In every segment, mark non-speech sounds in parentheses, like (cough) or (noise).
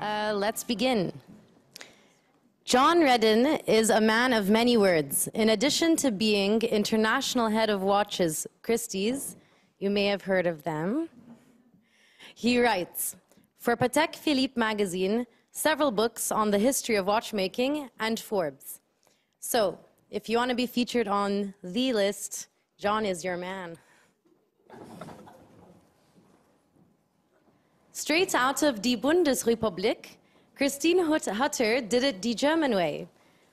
Uh, let's begin. John Reardon is a man of many words. In addition to being international head of watches Christie's, you may have heard of them, he writes for Patek Philippe magazine several books on the history of watchmaking and Forbes. So, if you want to be featured on the list, John is your man. Straight out of Die Bundesrepublik, Christine Hutter did it the German way,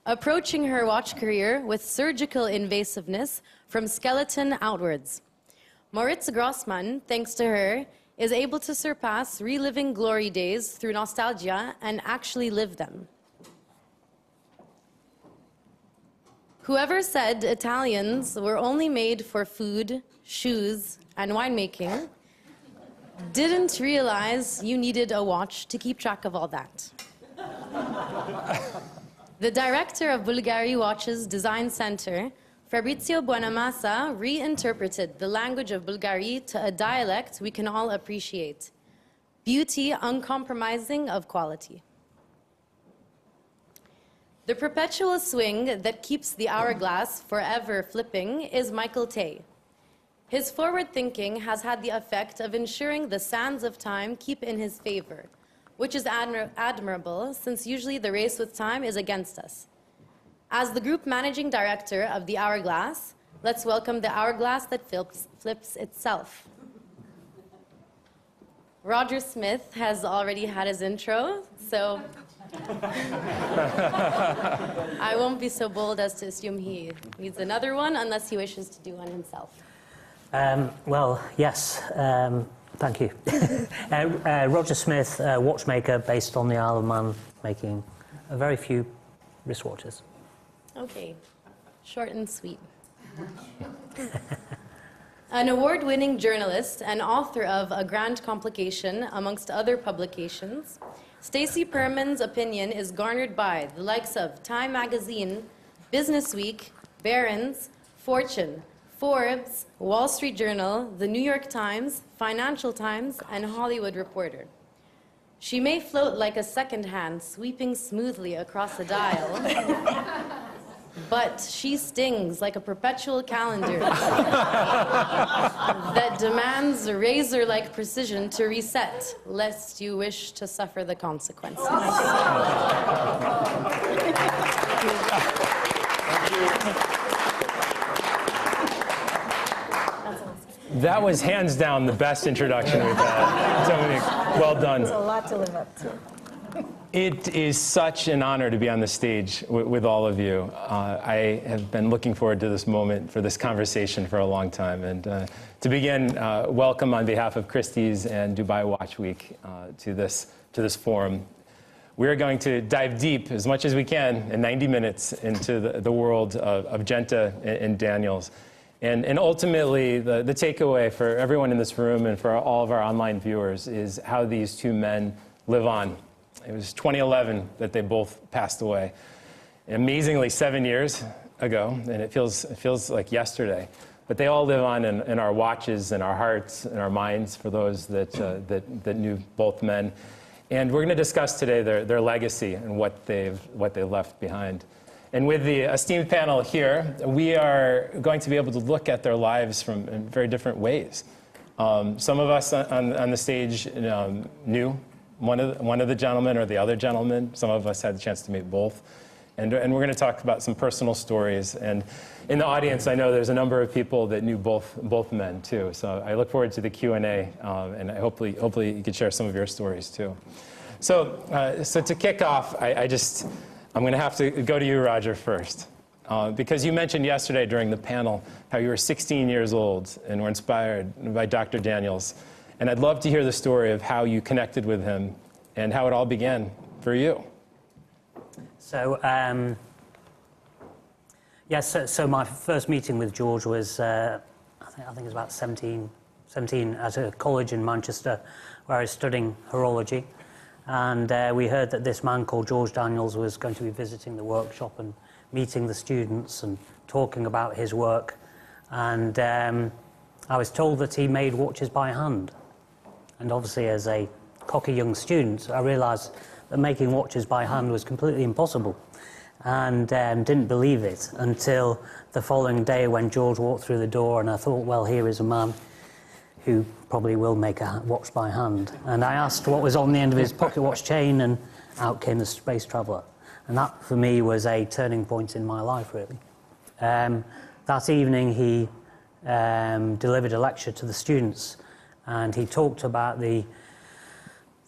approaching her watch career with surgical invasiveness from skeleton outwards. Moritz Grossmann, thanks to her, is able to surpass reliving glory days through nostalgia and actually live them. Whoever said Italians were only made for food, shoes, and winemaking didn't realize you needed a watch to keep track of all that. (laughs) the director of Bulgari Watches Design Center, Fabrizio Buonamassa, reinterpreted the language of Bulgari to a dialect we can all appreciate. Beauty uncompromising of quality. The perpetual swing that keeps the hourglass forever flipping is Michael Tay. His forward thinking has had the effect of ensuring the sands of time keep in his favor, which is admir admirable since usually the race with time is against us. As the group managing director of the Hourglass, let's welcome the Hourglass that flips, flips itself. Roger Smith has already had his intro, so (laughs) I won't be so bold as to assume he needs another one unless he wishes to do one himself. Um, well, yes, um, thank you. (laughs) uh, uh, Roger Smith, uh, watchmaker based on the Isle of Man, making a very few wristwatches. Okay, short and sweet. (laughs) An award winning journalist and author of A Grand Complication, amongst other publications, Stacy Perman's opinion is garnered by the likes of Time Magazine, Business Week, Barron's, Fortune, Forbes, Wall Street Journal, The New York Times, Financial Times, and Hollywood Reporter. She may float like a second hand sweeping smoothly across the dial, (laughs) but she stings like a perpetual calendar (laughs) that demands razor like precision to reset, lest you wish to suffer the consequences. (laughs) That was hands down the best introduction we've had. Dominique, well done. It's a lot to live up to. It is such an honor to be on the stage with all of you. Uh, I have been looking forward to this moment, for this conversation for a long time. And uh, to begin, uh, welcome on behalf of Christie's and Dubai Watch Week uh, to, this, to this forum. We are going to dive deep as much as we can in 90 minutes into the, the world of, of Genta and, and Daniels. And, and ultimately, the, the takeaway for everyone in this room and for all of our online viewers is how these two men live on. It was 2011 that they both passed away. Amazingly, seven years ago, and it feels, it feels like yesterday. But they all live on in, in our watches, in our hearts, in our minds for those that, uh, that, that knew both men. And we're going to discuss today their, their legacy and what they've, what they left behind. And with the esteemed panel here, we are going to be able to look at their lives from in very different ways. Um, some of us on, on the stage um, knew one of, the, one of the gentlemen or the other gentleman. Some of us had the chance to meet both. And, and we're going to talk about some personal stories. And in the audience, I know there's a number of people that knew both, both men, too. So I look forward to the Q&A, um, and hopefully, hopefully you can share some of your stories, too. So, uh, so to kick off, I, I just I'm going to have to go to you, Roger, first. Uh, because you mentioned yesterday during the panel how you were 16 years old and were inspired by Dr. Daniels. And I'd love to hear the story of how you connected with him and how it all began for you. So, um, yes, yeah, so, so, my first meeting with George was, uh, I, think, I think it was about 17, 17 at a college in Manchester where I was studying horology. And uh, we heard that this man called George Daniels was going to be visiting the workshop and meeting the students and talking about his work. And um, I was told that he made watches by hand. And obviously, as a cocky young student, I realised that making watches by hand was completely impossible and um, didn't believe it until the following day when George walked through the door and I thought, well, here is a man who probably will make a watch by hand. And I asked what was on the end of his pocket watch chain and out came the space traveller. And that for me was a turning point in my life, really. Um, that evening he um, delivered a lecture to the students and he talked about the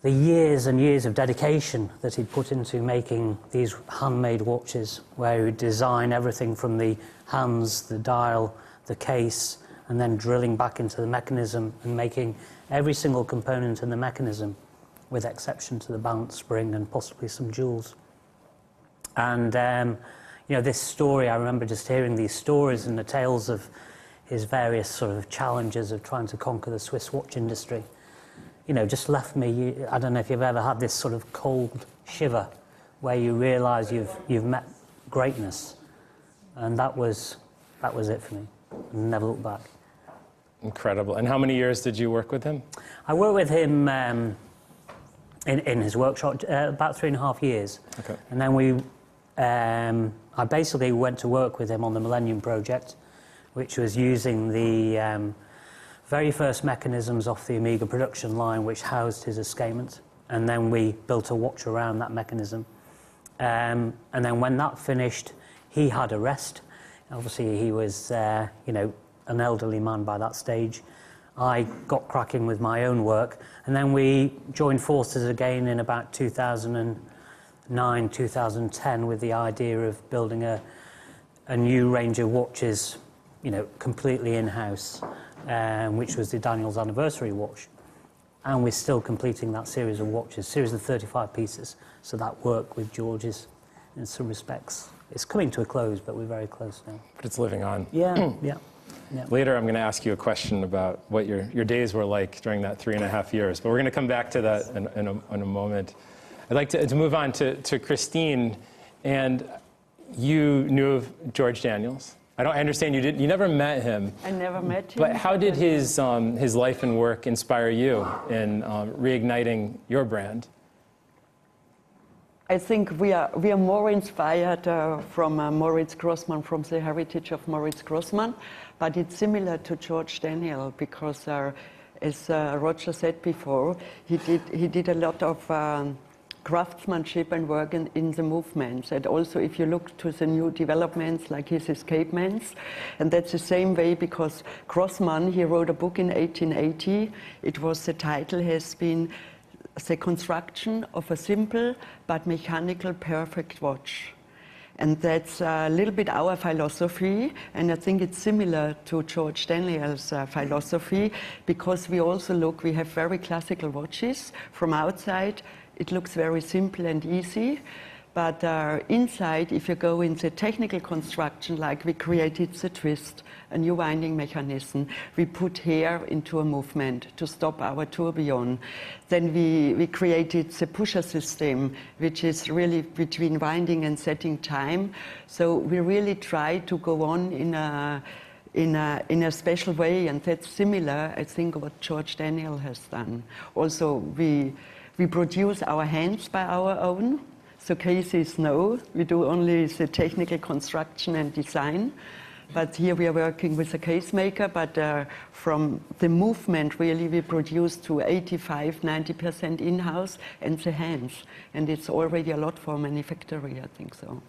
the years and years of dedication that he'd put into making these handmade watches, where he'd design everything from the hands, the dial, the case, and then drilling back into the mechanism and making every single component in the mechanism, with exception to the balance spring and possibly some jewels. And um, you know, this story, I remember just hearing these stories and the tales of his various sort of challenges of trying to conquer the Swiss watch industry you know, just left me. I don't know if you've ever had this sort of cold shiver where you realise you've, you've met greatness. And that was, that was it for me. Never looked back. Incredible. And how many years did you work with him? I worked with him um, in, in his workshop uh, about three and a half years. Okay. And then we, um, I basically went to work with him on the Millennium Project, which was using the um, very first mechanisms off the Omega production line, which housed his escapement. And then we built a watch around that mechanism. Um, and then when that finished, he had a rest. Obviously, he was, uh, you know, an elderly man by that stage. I got cracking with my own work. And then we joined forces again in about 2009, 2010 with the idea of building a, a new range of watches, you know, completely in-house um, which was the Daniel's anniversary watch. And we're still completing that series of watches, series of 35 pieces. So that work with George is, in some respects, it's coming to a close, but we're very close now. But it's living on. Yeah, (clears throat) yeah. Yeah. Later, I'm going to ask you a question about what your, your days were like during that three and a half years, but we're going to come back to that in, in, a, in a moment. I'd like to, to move on to, to Christine, and you knew of George Daniels. I don't I understand you did you never met him. I never met him. But how did his um, his life and work inspire you in um, reigniting your brand? I think we are we are more inspired uh, from uh, Moritz Grossmann, from the heritage of Moritz Grossmann, but it's similar to George Daniel because, uh, as uh, Roger said before, he did he did a lot of. Um, craftsmanship and work in, in, the movements. And also, if you look to the new developments like his escapements, and that's the same way because Grossmann, he wrote a book in 1880. It was the title has been the construction of a simple but mechanical perfect watch. And that's a little bit our philosophy, and I think it's similar to George Daniel's uh, philosophy because we also look, we have very classical watches from outside, it looks very simple and easy. But uh, inside, if you go into technical construction, like we created the twist, a new winding mechanism, we put hair into a movement to stop our tourbillon. Then we, we created the pusher system, which is really between winding and setting time. So we really try to go on in a in a, in a special way, and that's similar, I think, what George Daniel has done. Also, we we produce our hands by our own. So cases no, we do only the technical construction and design. But here we are working with a case maker, but uh, from the movement really we produce to 85, 90% in-house and the hands. And it's already a lot for manufacturing, I think so.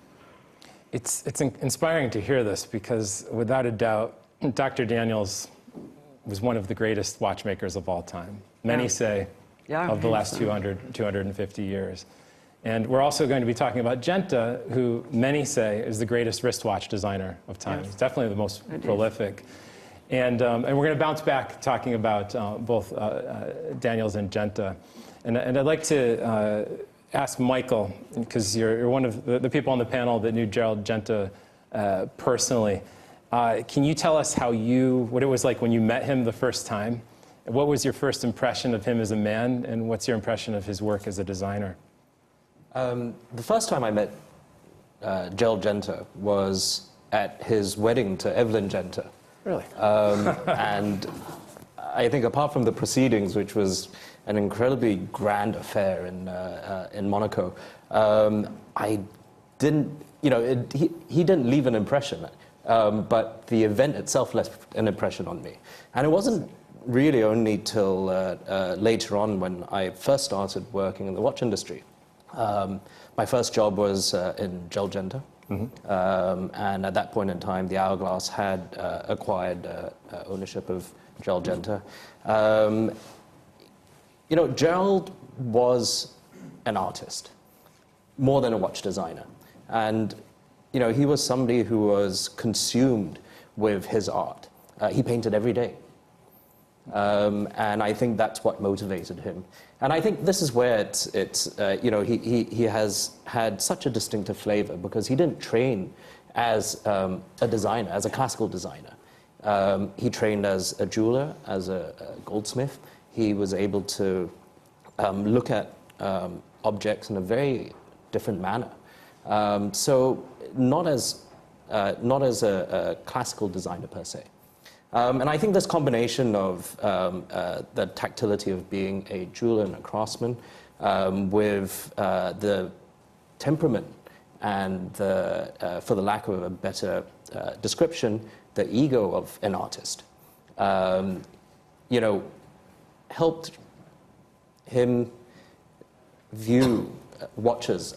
It's, it's inspiring to hear this because without a doubt, Dr. Daniels was one of the greatest watchmakers of all time. Many yeah. say yeah, of the last 200, 250 years. And we're also going to be talking about Genta, who many say is the greatest wristwatch designer of time. Yes. He's definitely the most it prolific. And, um, and we're going to bounce back talking about uh, both uh, uh, Daniels and Genta. And, and I'd like to uh, ask Michael, because you're, you're, one of the, the, people on the panel that knew Gerald Genta uh, personally. Uh, can you tell us how you, what it was like when you met him the first time? What was your first impression of him as a man, and what's your impression of his work as a designer? Um, the first time I met uh, Gerald Genta was at his wedding to Evelyn Genta. Really? Um, (laughs) and I think apart from the proceedings, which was an incredibly grand affair in, uh, uh, in Monaco, um, I didn't, you know, it, he, he didn't leave an impression, um, but the event itself left an impression on me. And it wasn't really only till uh, uh, later on when I first started working in the watch industry. Um, my first job was uh, in Genta. Mm-hmm. Um, and at that point in time, the Hourglass had uh, acquired uh, uh, ownership of Genta. Um, you know, Gerald was an artist, more than a watch designer. And, you know, he was somebody who was consumed with his art. Uh, he painted every day. Um, and I think that's what motivated him. And I think this is where it's, it's uh, you know, he, he, he has had such a distinctive flavor because he didn't train as um, a designer, as a classical designer. Um, he trained as a jeweler, as a, a goldsmith. He was able to um, look at um, objects in a very different manner. Um, so not as, uh, not as a, a classical designer per se. Um, and I think this combination of um, uh, the tactility of being a jeweler and a craftsman um, with uh, the temperament and the, uh, for the lack of a better uh, description, the ego of an artist, um, you know, helped him view watches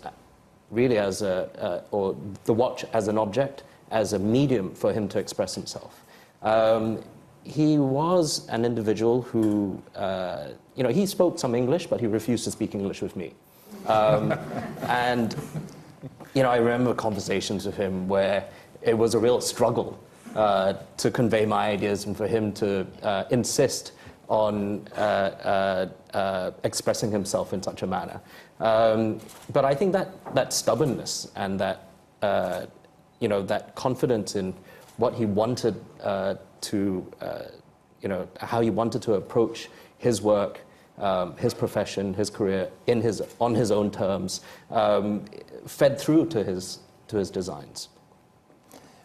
really as a, or the watch as an object, as a medium for him to express himself. Um, he was an individual who, uh, you know, he spoke some English, but he refused to speak English with me. Um, (laughs) and, you know, I remember conversations with him where it was a real struggle uh, to convey my ideas and for him to uh, insist on uh, uh, uh, expressing himself in such a manner. Um, but I think that, that stubbornness and that, you know, that confidence in what he wanted uh, to, uh, you know, how he wanted to approach his work, um, his profession, his career in his, on his own terms, um, fed through to his, to his designs.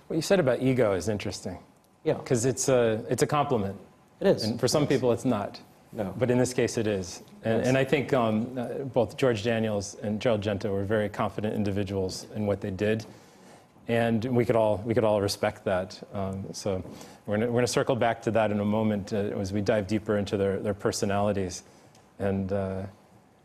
What you said about ego is interesting. Yeah. Because it's a, it's a compliment. It is. And for some people, it's not. No. But in this case, it is. And, and I think um, uh, both George Daniels and Gerald Genta were very confident individuals in what they did and we could all we could all respect that. Um, so we're going to circle back to that in a moment uh, as we dive deeper into their, their personalities, and uh,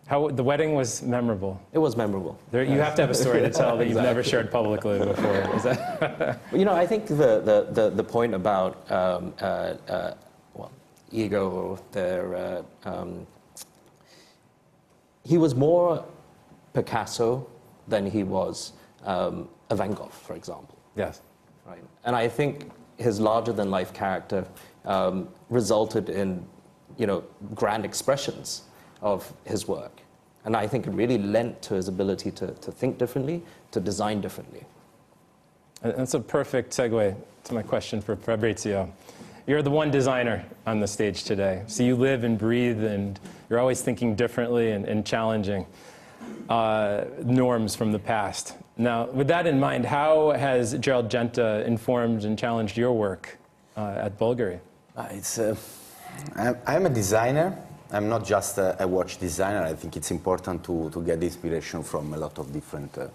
how the wedding was memorable. It was memorable. There, you have to have a story to tell that you've never (laughs) shared publicly before. Is that? (laughs) you know, I think the the, the, the point about um, uh, uh well, ego, their uh, um, he was more Picasso than he was um, a Van Gogh, for example. Yes. Right. And I think his larger-than-life character um, resulted in, you know, grand expressions of his work. And I think it really lent to his ability to, to think differently, to design differently. That's a perfect segue to my question for Fabrizio. You're the one designer on the stage today. So you live and breathe, and you're always thinking differently and, and challenging uh, norms from the past. Now, with that in mind, how has Gerald Genta informed and challenged your work uh, at Bulgari? Uh, it's, uh, I'm a designer. I'm not just a, a, watch designer. I think it's important to, to get inspiration from a lot of different uh,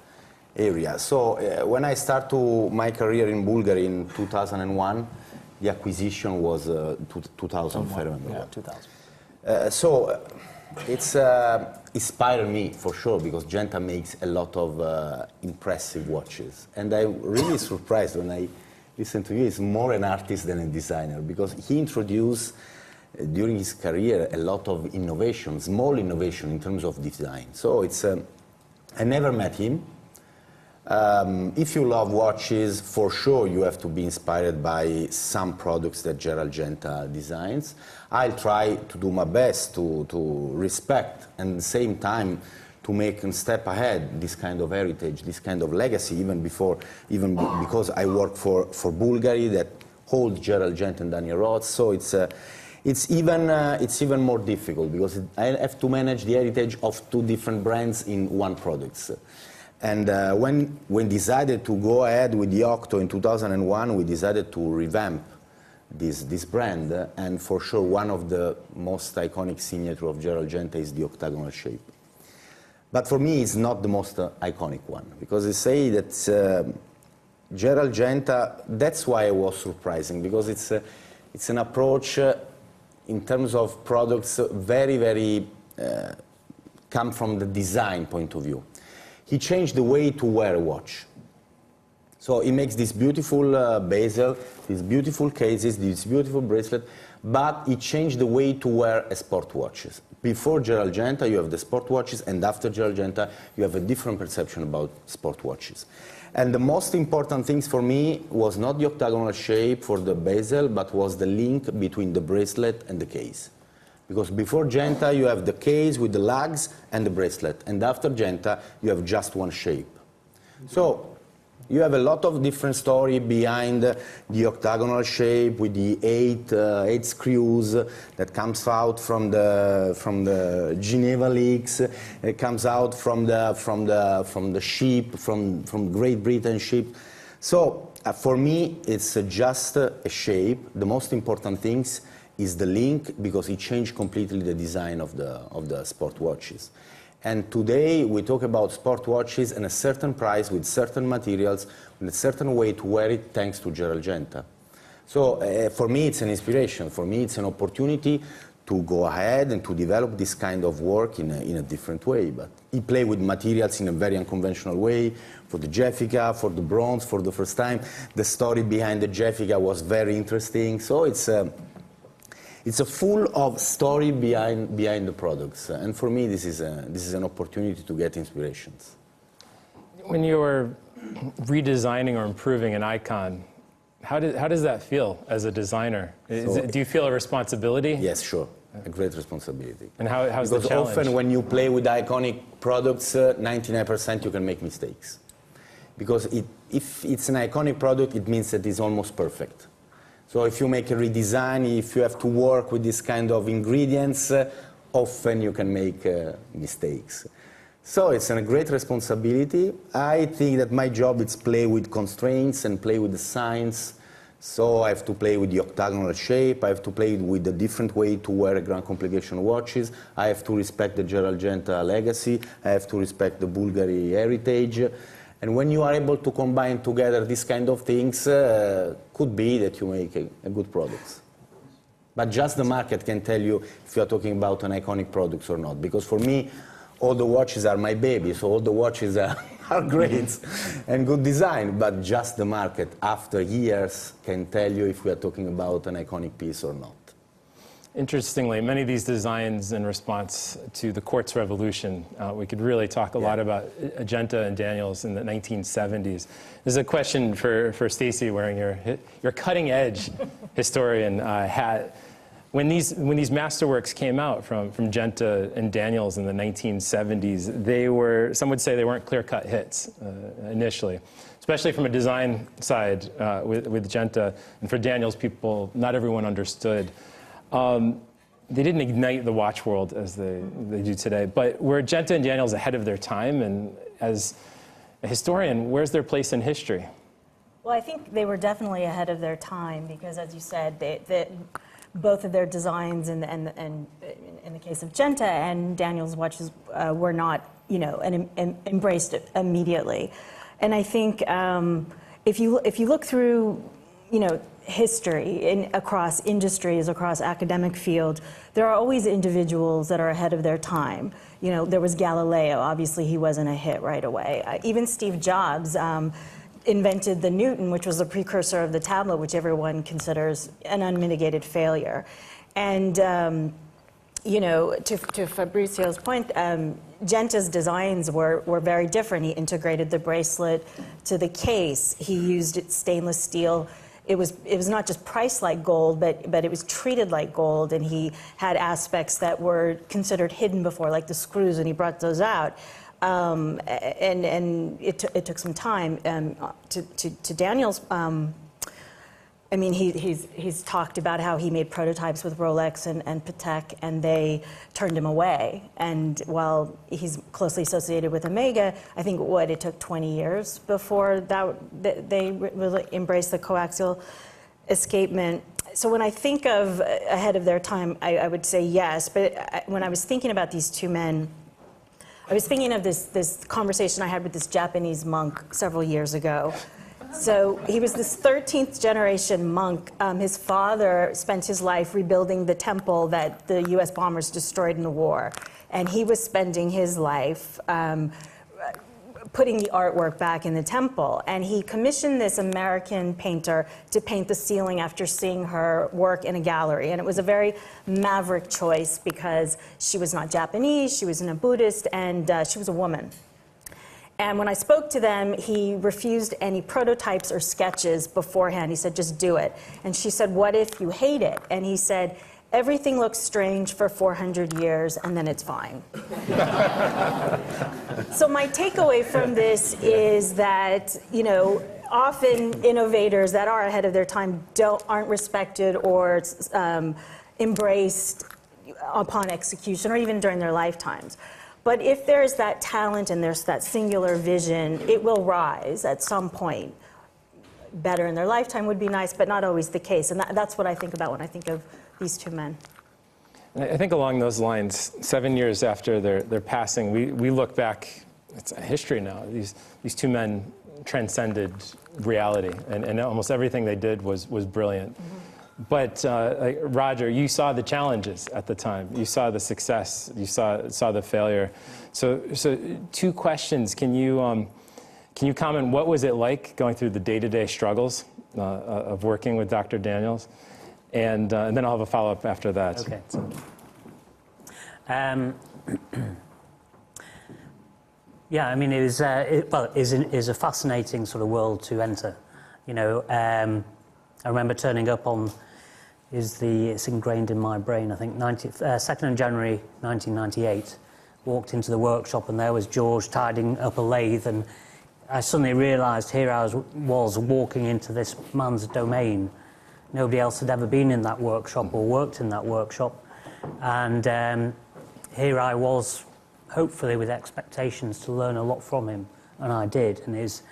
areas. So uh, when I started my career in Bulgari in 2001, the acquisition was uh, 2000, if I remember. Yeah, 2000. Uh, so it's uh, inspired me for sure because Genta makes a lot of uh, impressive watches, and I'm really surprised when I listen to you. He's more an artist than a designer because he introduced uh, during his career a lot of innovation, small innovation in terms of design. So it's um, I never met him. Um, if you love watches, for sure you have to be inspired by some products that Gerald Genta designs. I'll try to do my best to, to respect and at the same time to make a step ahead this kind of heritage, this kind of legacy, even before, even because I work for, for Bulgari that hold Gerald Genta and Daniel Roth, so it's, uh, it's, even, uh, it's even more difficult because it, I have to manage the heritage of two different brands in one product. And uh, when we decided to go ahead with the Octo in 2001, we decided to revamp this, this brand. And for sure, one of the most iconic signature of Gerald Genta is the octagonal shape. But for me, it's not the most uh, iconic one because they say that uh, Gerald Genta. That's why it was surprising because it's uh, it's an approach uh, in terms of products uh, very very come from the design point of view. He changed the way to wear a watch. So he makes this beautiful uh, bezel, these beautiful cases, this beautiful bracelet, but he changed the way to wear a sport watches. Before Gerald Genta, you have the sport watches, and after Gerald Genta, you have a different perception about sport watches. And the most important things for me was not the octagonal shape for the bezel, but was the link between the bracelet and the case. Because before Genta, you have the case with the lugs and the bracelet, and after Genta, you have just one shape. So you have a lot of different story behind the octagonal shape with the eight, uh, eight screws that comes out from the, from the Geneva leaks. It comes out from the, from the, from the ship, from, from Great Britain ship. So uh, for me, it's uh, just a shape. The most important things is the link because it changed completely the design of the, of the sport watches. And today we talk about sport watches and a certain price with certain materials, and a certain way to wear it thanks to Gerald Genta. So uh, for me it's an inspiration, for me it's an opportunity to go ahead and to develop this kind of work in a, in a different way. But he played with materials in a very unconventional way. For the Gefica, for the bronze, for the first time. The story behind the Gefica was very interesting. So it's, uh, it's a full of story behind, behind the products. And for me, this is, a, this is an opportunity to get inspirations. When you're redesigning or improving an icon, how, did, how does that feel as a designer? Is So- it, do you feel a responsibility? Yes, sure. A great responsibility. And how, how's the Because challenge? often when you play with iconic products, uh, 99% you can make mistakes. Because it, if it's an iconic product, it means that it's almost perfect. So if you make a redesign, if you have to work with this kind of ingredients, uh, often you can make uh, mistakes. So it's a great responsibility. I think that my job is play with constraints and play with the science. So I have to play with the octagonal shape. I have to play with a different way to wear a grand complication watches. I have to respect the Gerald Genta legacy. I have to respect the Bulgari heritage. And when you are able to combine together these kind of things, uh, could be that you make a, a good product. But just the market can tell you if you are talking about an iconic product or not. Because for me, all the watches are my baby, so all the watches are, (laughs) are great and good design. But just the market, after years, can tell you if we are talking about an iconic piece or not. Interestingly, many of these designs in response to the quartz revolution, uh, we could really talk a lot about Agenta and Daniels in the 1970s. This is a question for, for Stacy wearing your, your cutting edge (laughs) historian uh, hat. When these, when these masterworks came out from, from Genta and Daniels in the 1970s, they were, some would say they weren't clear cut hits uh, initially, especially from a design side uh, with, with Genta. And for Daniels, people, not everyone understood. Um, they didn't ignite the watch world as they, they do today, but were Genta and Daniels ahead of their time? And as a historian, where's their place in history? Well, I think they were definitely ahead of their time because, as you said, they, they, both of their designs and, and, and in the case of Genta and Daniel's watches uh, were not, you know, and, and embraced immediately. And I think um, if you if you look through, you know, history in, across industries, across academic fields, there are always individuals that are ahead of their time. You know, there was Galileo. Obviously, he wasn't a hit right away. Uh, even Steve Jobs. Um, invented the Newton, which was the precursor of the tablet, which everyone considers an unmitigated failure. And, um, you know, to, to Fabrizio's point, um, Genta's designs were, were very different. He integrated the bracelet to the case. He used stainless steel. It was, it was not just priced like gold, but, but it was treated like gold. And he had aspects that were considered hidden before, like the screws, and he brought those out. Um, and and it, it took some time um, to, to, to Daniel's. Um, I mean, he, he's, he's talked about how he made prototypes with Rolex and, and Patek, and they turned him away. And while he's closely associated with Omega, I think what it took 20 years before that they really embraced the coaxial escapement. so when I think of uh, ahead of their time, I, I would say yes. But I, when I was thinking about these two men, I was thinking of this, this conversation I had with this Japanese monk several years ago. So he was this 13th generation monk. Um, his father spent his life rebuilding the temple that the US bombers destroyed in the war. And he was spending his life um, putting the artwork back in the temple. And he commissioned this American painter to paint the ceiling after seeing her work in a gallery. And it was a very maverick choice because she was not Japanese, she was not a Buddhist, and uh, she was a woman. And when I spoke to them, he refused any prototypes or sketches beforehand. He said, just do it. And she said, what if you hate it? And he said, everything looks strange for 400 years and then it's fine. (laughs) so my takeaway from this is that, you know, often innovators that are ahead of their time don't, aren't respected or um, embraced upon execution or even during their lifetimes. But if there's that talent and there's that singular vision, it will rise at some point. Better in their lifetime would be nice, but not always the case. And that, that's what I think about when I think of these two men. I think along those lines, seven years after their, their passing, we, we look back, it's a history now. These, these two men transcended reality, and, and almost everything they did was, was brilliant. Mm -hmm. But uh, like, Roger, you saw the challenges at the time. You saw the success. You saw, saw the failure. So, so two questions. Can you, um, can you comment, what was it like going through the day-to-day -day struggles uh, uh, of working with Dr. Daniels? And, uh, and then I'll have a follow-up after that. Okay. Um, (clears throat) yeah, I mean, it was, uh, it, well, is, is a fascinating sort of world to enter. You know, um, I remember turning up on, is the, it's ingrained in my brain, I think, 90, uh, 2nd of January 1998. Walked into the workshop and there was George tidying up a lathe and I suddenly realised here I was, was walking into this man's domain Nobody else had ever been in that workshop or worked in that workshop. And um, here I was, hopefully with expectations to learn a lot from him, and I did. And his,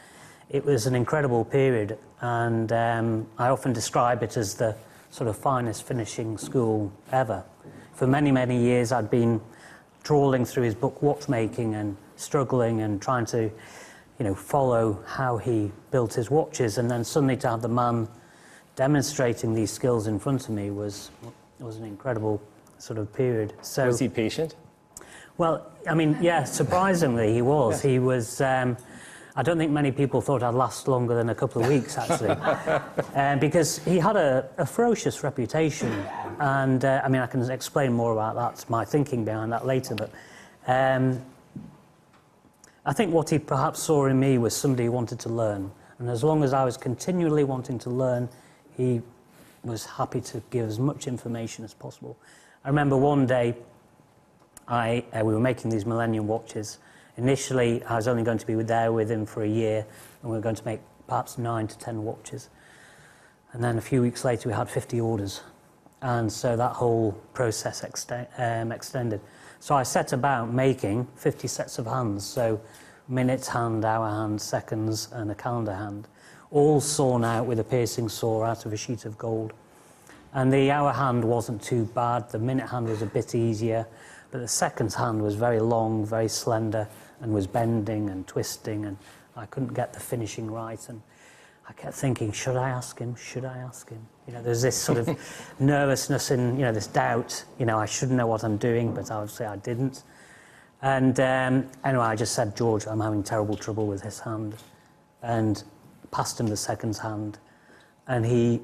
it was an incredible period, and um, I often describe it as the sort of finest finishing school ever. For many, many years, I'd been trawling through his book Watchmaking and struggling and trying to, you know, follow how he built his watches, and then suddenly to have the man demonstrating these skills in front of me was, was an incredible sort of period. So, was he patient? Well, I mean, yeah, surprisingly, he was. He was. Um, I don't think many people thought I'd last longer than a couple of weeks, actually, um, (laughs) because he had a, a ferocious reputation. And uh, I mean, I can explain more about that, my thinking behind that later. But um, I think what he perhaps saw in me was somebody who wanted to learn. And as long as I was continually wanting to learn, he was happy to give as much information as possible. I remember one day I, uh, we were making these Millennium watches. Initially, I was only going to be there with him for a year, and we were going to make perhaps nine to ten watches. And then a few weeks later, we had 50 orders. And so that whole process um, extended. So I set about making 50 sets of hands, so minutes hand, hour hand, seconds, and a calendar hand all sawn out with a piercing saw out of a sheet of gold. And the hour hand wasn't too bad, the minute hand was a bit easier, but the seconds hand was very long, very slender, and was bending and twisting, and I couldn't get the finishing right. And I kept thinking, should I ask him? Should I ask him? You know, there's this sort of (laughs) nervousness and, you know, this doubt. You know, I shouldn't know what I'm doing, but obviously I didn't. And um, anyway, I just said, George, I'm having terrible trouble with his hand. And passed him the seconds hand, and he,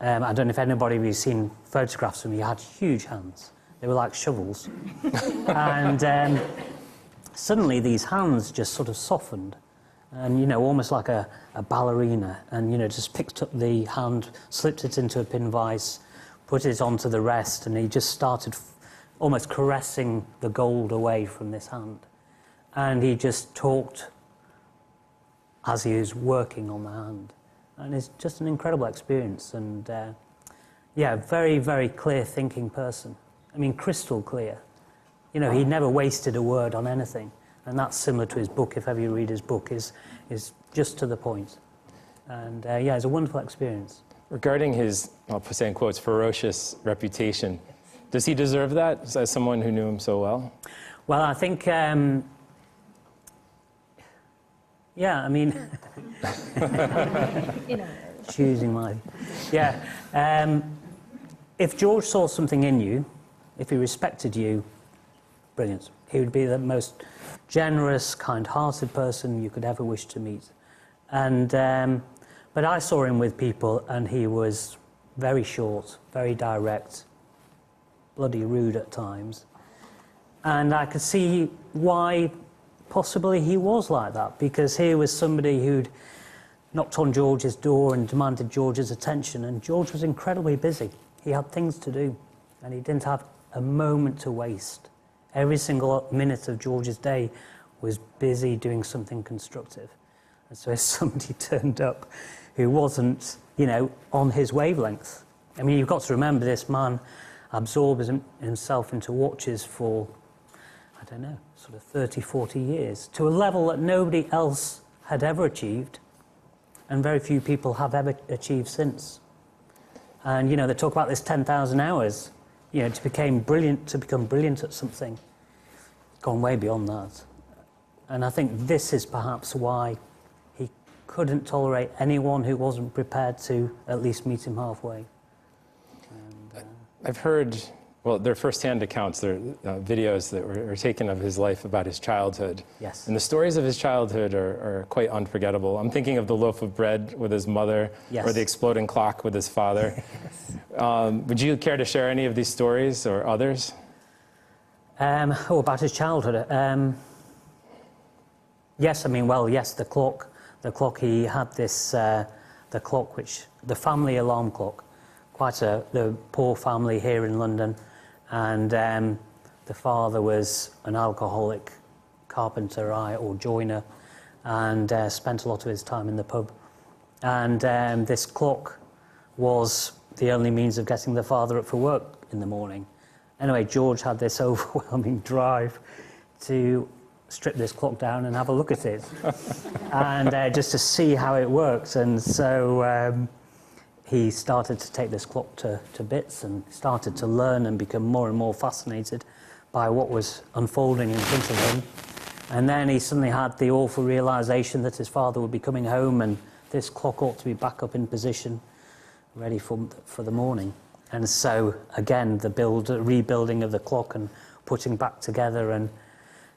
um, I don't know if anybody has seen photographs of him, he had huge hands. They were like shovels. (laughs) and um, suddenly these hands just sort of softened, and, you know, almost like a, a ballerina, and, you know, just picked up the hand, slipped it into a pin vise, put it onto the rest, and he just started almost caressing the gold away from this hand. And he just talked as he was working on the hand. And it's just an incredible experience. And uh, yeah, very, very clear thinking person. I mean, crystal clear. You know, he never wasted a word on anything. And that's similar to his book, if ever you read his book, is, is just to the point. And uh, yeah, it's a wonderful experience. regarding his, I'll say in quotes, ferocious reputation, does he deserve that as someone who knew him so well? Well, I think, um, yeah, I mean, You (laughs) know, choosing my, yeah. Um, if George saw something in you, if he respected you, brilliant. He would be the most generous, kind-hearted person you could ever wish to meet. And um, but I saw him with people, and he was very short, very direct, bloody rude at times. And I could see why possibly he was like that, because here was somebody who'd knocked on George's door and demanded George's attention, and George was incredibly busy. He had things to do, and he didn't have a moment to waste. Every single minute of George's day was busy doing something constructive. And so if (laughs) somebody turned up who wasn't, you know, on his wavelength, I mean, you've got to remember this man absorbs himself into watches for, I don't know, sort of 30, 40 years, to a level that nobody else had ever achieved, and very few people have ever achieved since. And you know, they talk about this 10,000 hours, you know, to become brilliant, to become brilliant at something. Gone way beyond that. And I think this is perhaps why he couldn't tolerate anyone who wasn't prepared to at least meet him halfway. I've heard, well, they're firsthand accounts, they're uh, videos that were, were taken of his life about his childhood. Yes. And the stories of his childhood are, are quite unforgettable. I'm thinking of the loaf of bread with his mother Yes. or the exploding clock with his father. (laughs) um, would you care to share any of these stories or others? Um, oh, about his childhood. Um, yes, I mean, well, yes, the clock. The clock. He had this, uh, the clock, which the family alarm clock. Quite a the poor family here in London, and um, the father was an alcoholic carpenter I- or joiner, and uh, spent a lot of his time in the pub. And um, this clock was the only means of getting the father up for work in the morning. Anyway, George had this (laughs) overwhelming drive to strip this clock down and have a look at it, (laughs) and uh, just to see how it works. And so um, he started to take this clock to, to bits and started to learn and become more and more fascinated by what was unfolding in front of him. And then he suddenly had the awful realization that his father would be coming home and this clock ought to be back up in position, ready for, for the morning. And so, again, the build, rebuilding of the clock and putting back together, and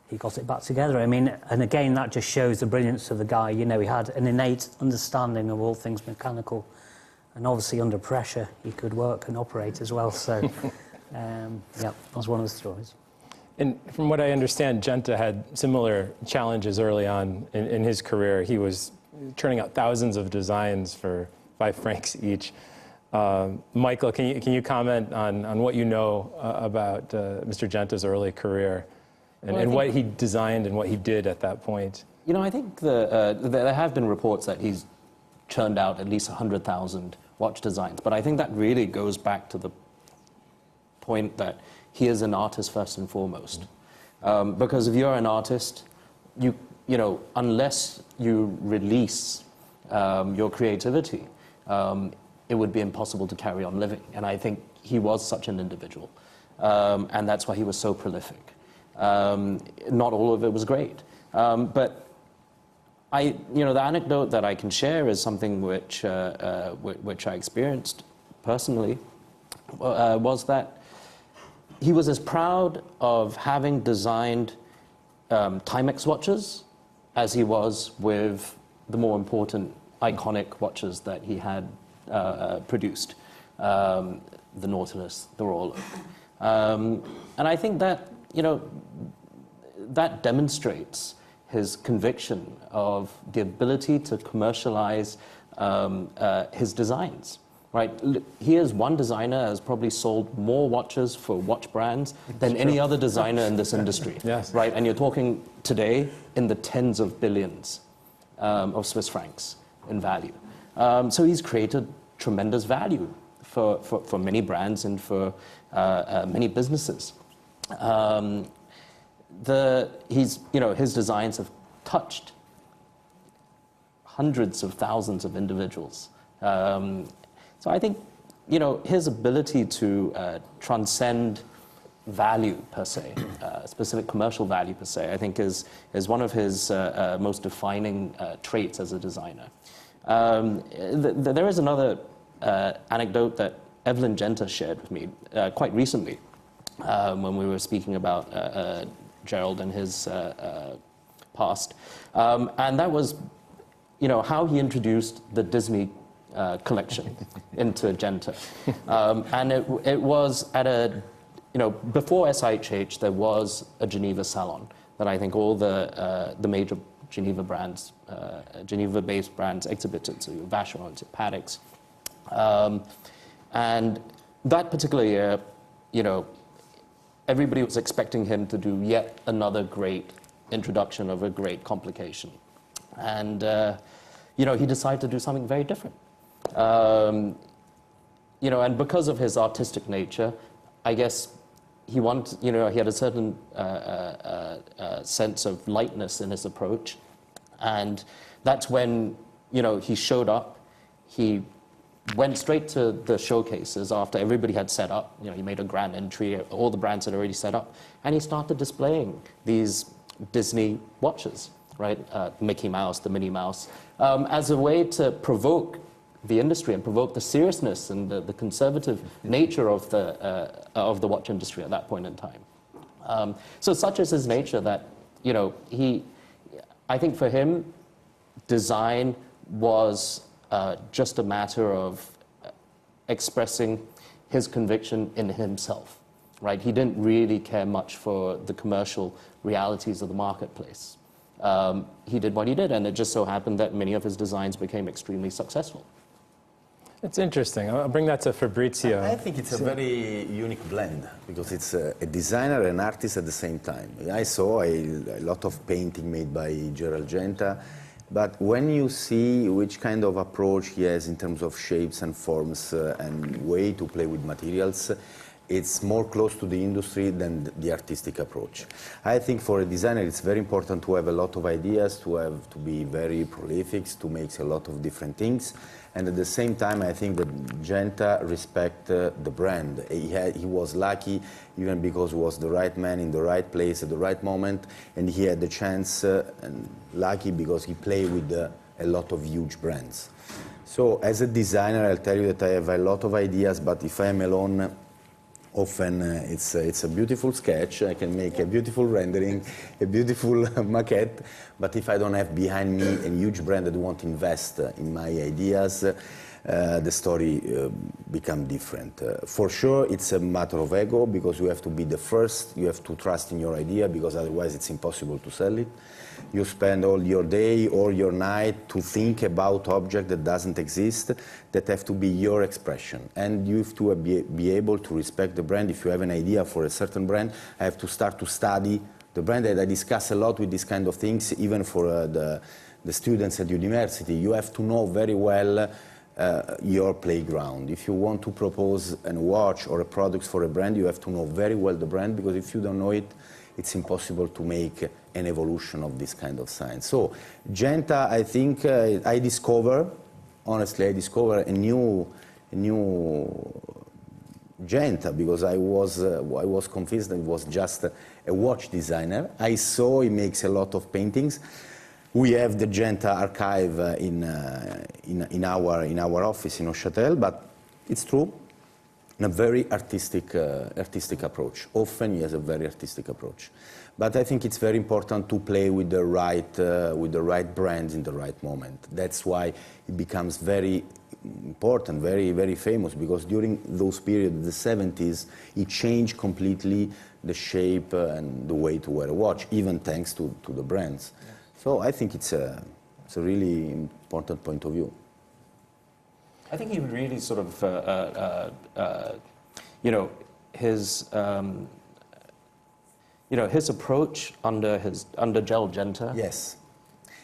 he got it back together. I mean, and again, that just shows the brilliance of the guy. You know, he had an innate understanding of all things mechanical, and obviously, under pressure, he could work and operate as well. So, (laughs) um, yeah, that was one of the stories. And from what I understand, Genta had similar challenges early on in, in his career. He was churning out thousands of designs for five (laughs) francs each. Um, Michael, can you, can you comment on, on what you know uh, about uh, Mr. Genta's early career and, Well, and what he designed and what he did at that point? You know, I think the, uh, there have been reports that he's churned out at least 100,000 watch designs, but I think that really goes back to the point that he is an artist first and foremost. Um, because if you're an artist, you, you know, unless you release um, your creativity, um, it would be impossible to carry on living. And I think he was such an individual. Um, and that's why he was so prolific. Um, not all of it was great. Um, but I, you know, the anecdote that I can share is something which, uh, uh, which I experienced personally, uh, was that he was as proud of having designed um, Timex watches as he was with the more important iconic watches that he had uh, uh, produced, um, the Nautilus, the Royal Oak. Um, and I think that, you know, that demonstrates his conviction of the ability to commercialize um, uh, his designs. Right, he is one designer has probably sold more watches for watch brands than any other designer in this industry. (laughs) Yes. Right, and you're talking today in the tens of billions um, of Swiss francs in value. Um, so he's created tremendous value for, for, for many brands and for uh, uh, many businesses. Um, the, he's, you know, his designs have touched hundreds of thousands of individuals. Um, So I think, you know, his ability to uh, transcend value per se, uh, specific commercial value per se, I think is, is one of his uh, uh, most defining uh, traits as a designer. Um, th- th- there is another uh, anecdote that Evelyn Genta shared with me quite recently um, when we were speaking about Gerald and his uh, uh, past. Um, and that was, you know, how he introduced the Disney uh, collection (laughs) into Genta. Um, and it, it was at a, you know, before SIHH, there was a Geneva salon that I think all the, uh, the major Geneva brands, uh, Geneva-based brands exhibited, so Vacheron, to Pateks. Um, and that particular year, you know, everybody was expecting him to do yet another great introduction of a great complication. And, uh, you know, he decided to do something very different. Um, you know, and because of his artistic nature, I guess he wanted, you know, he had a certain uh, uh, uh, sense of lightness in his approach. And that's when, you know, he showed up. He went straight to the showcases after everybody had set up. You know, he made a grand entry, all the brands had already set up, and he started displaying these Disney watches, right? Uh, Mickey Mouse, the Minnie Mouse, um, as a way to provoke the industry and provoke the seriousness and the, the conservative nature of the, uh, of the watch industry at that point in time. Um, so such is his nature that, you know, he, I think for him, design was uh, just a matter of uh, expressing his conviction in himself, right? He didn't really care much for the commercial realities of the marketplace. Um, he did what he did, and it just so happened that many of his designs became extremely successful. It's interesting. I'll bring that to Fabrizio. I think it's a very unique blend because it's a, a designer and artist at the same time. I saw a, a, lot of painting made by Gerald Genta, but when you see which kind of approach he has in terms of shapes and forms uh, and way to play with materials, it's more close to the industry than the artistic approach. I think for a designer it's very important to have a lot of ideas, to have to be very prolific, to make a lot of different things. And at the same time, I think that Genta respect uh, the brand. He, had, he was lucky even because he was the right man in the right place at the right moment, and he had the chance, uh, and lucky because he played with uh, a lot of huge brands. So as a designer, I'll tell you that I have a lot of ideas, but if I am alone, often uh, it's, uh, it's a beautiful sketch. I can make a beautiful rendering, a beautiful (laughs) maquette. But if I don't have behind me a huge brand that won't invest uh, in my ideas, uh, the story uh, become different. Uh, for sure, it's a matter of ego because you have to be the first. You have to trust in your idea because otherwise it's impossible to sell it you spend all your day or your night to think about object that doesn't exist that have to be your expression. And you have to be, be able to respect the brand. If you have an idea for a certain brand i have to start to study the brand. That i discuss a lot with these kind of things even for uh, the, the students at university. You have to know very well uh, your playground. If you want to propose a watch or a product for a brand, you have to know very well the brand because if you don't know it, it's impossible to make an evolution of this kind of science. So Genta, I think uh, I discover, honestly, I discover a new, a new Genta because I was, uh, I was convinced that it was just a, watch designer. I saw he makes a lot of paintings. We have the Genta archive uh, in, uh, in, in, our, in our office in Neuchâtel, but it's true, in a very artistic, uh, artistic approach. Often he has a very artistic approach. But I think it's very important to play with the right, uh, with the right brands in the right moment. That's why it becomes very important, very, very famous, because during those periods, the 70s, it changed completely the shape uh, and the way to wear a watch, even thanks to, to the brands. Yes. So I think it's a, it's a really important point of view. I think he really sort of, uh, uh, uh, uh you know, his, um, you know, his approach under his under Gel Genta. Yes.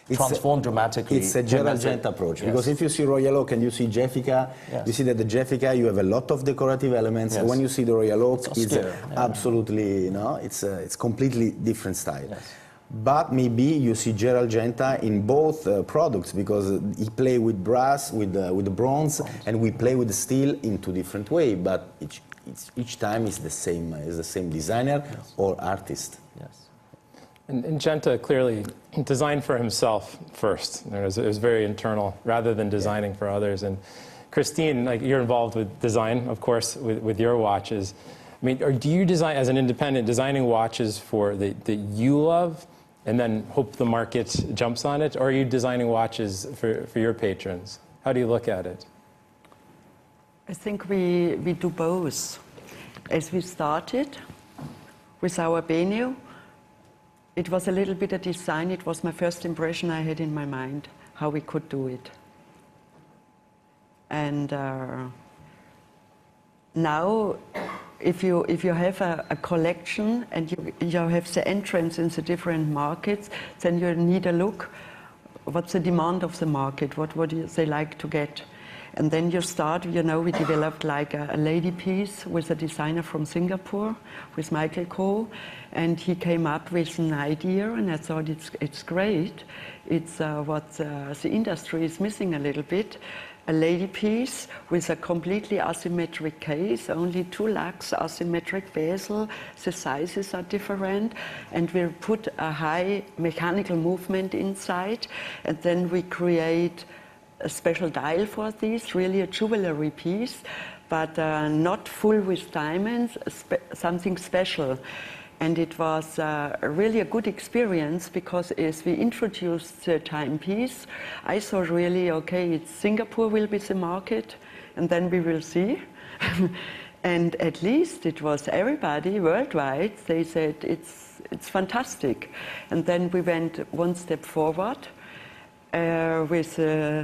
It's transformed a, dramatically. It's a Gerald Genta approach yes. because if you see Royal Oak and you see Gefica, yes. you see that the Gefica you have a lot of decorative elements. Yes. When you see the Royal Oak, it's, it's absolutely you know it's a, it's completely different style. But maybe you see Gerald Genta in both uh, products because he play with brass, with uh, with the bronze, and we play with the steel in two different way. But each each, each time is the same uh, is the same designer or artist. Yes. And, and Genta clearly designed for himself first. It was, it was very internal rather than designing for others. And Christine, like you're involved with design, of course, with, with your watches. I mean, or do you design as an independent, designing watches for that, that you love and then hope the market jumps on it? Or are you designing watches for, for your patrons? How do you look at it? I think we, we do both. As we started with our venue, it was a little bit a design. It was my first impression I had in my mind how we could do it. And uh, now, if you, if you have a, a collection and you, you have the entrance in the different markets, then you need a look what's the demand of the market, what would they like to get. And then you start, you know, we developed like a, a lady piece with a designer from Singapore, with Michael Coe, and he came up with an idea, and I thought it's, it's great. It's uh, what uh, the industry is missing a little bit. A lady piece with a completely asymmetric case, only two lux asymmetric bezel, the sizes are different, and we put a high mechanical movement inside, and then we create a special dial for this, really a jewelry piece, but uh, not full with diamonds, spe- something special. And it was uh, really a good experience because as we introduced the timepiece, I thought really, okay, it's Singapore will be the market, and then we will see. (laughs) and at least it was everybody worldwide, they said it's, it's fantastic. And then we went one step forward uh, with uh,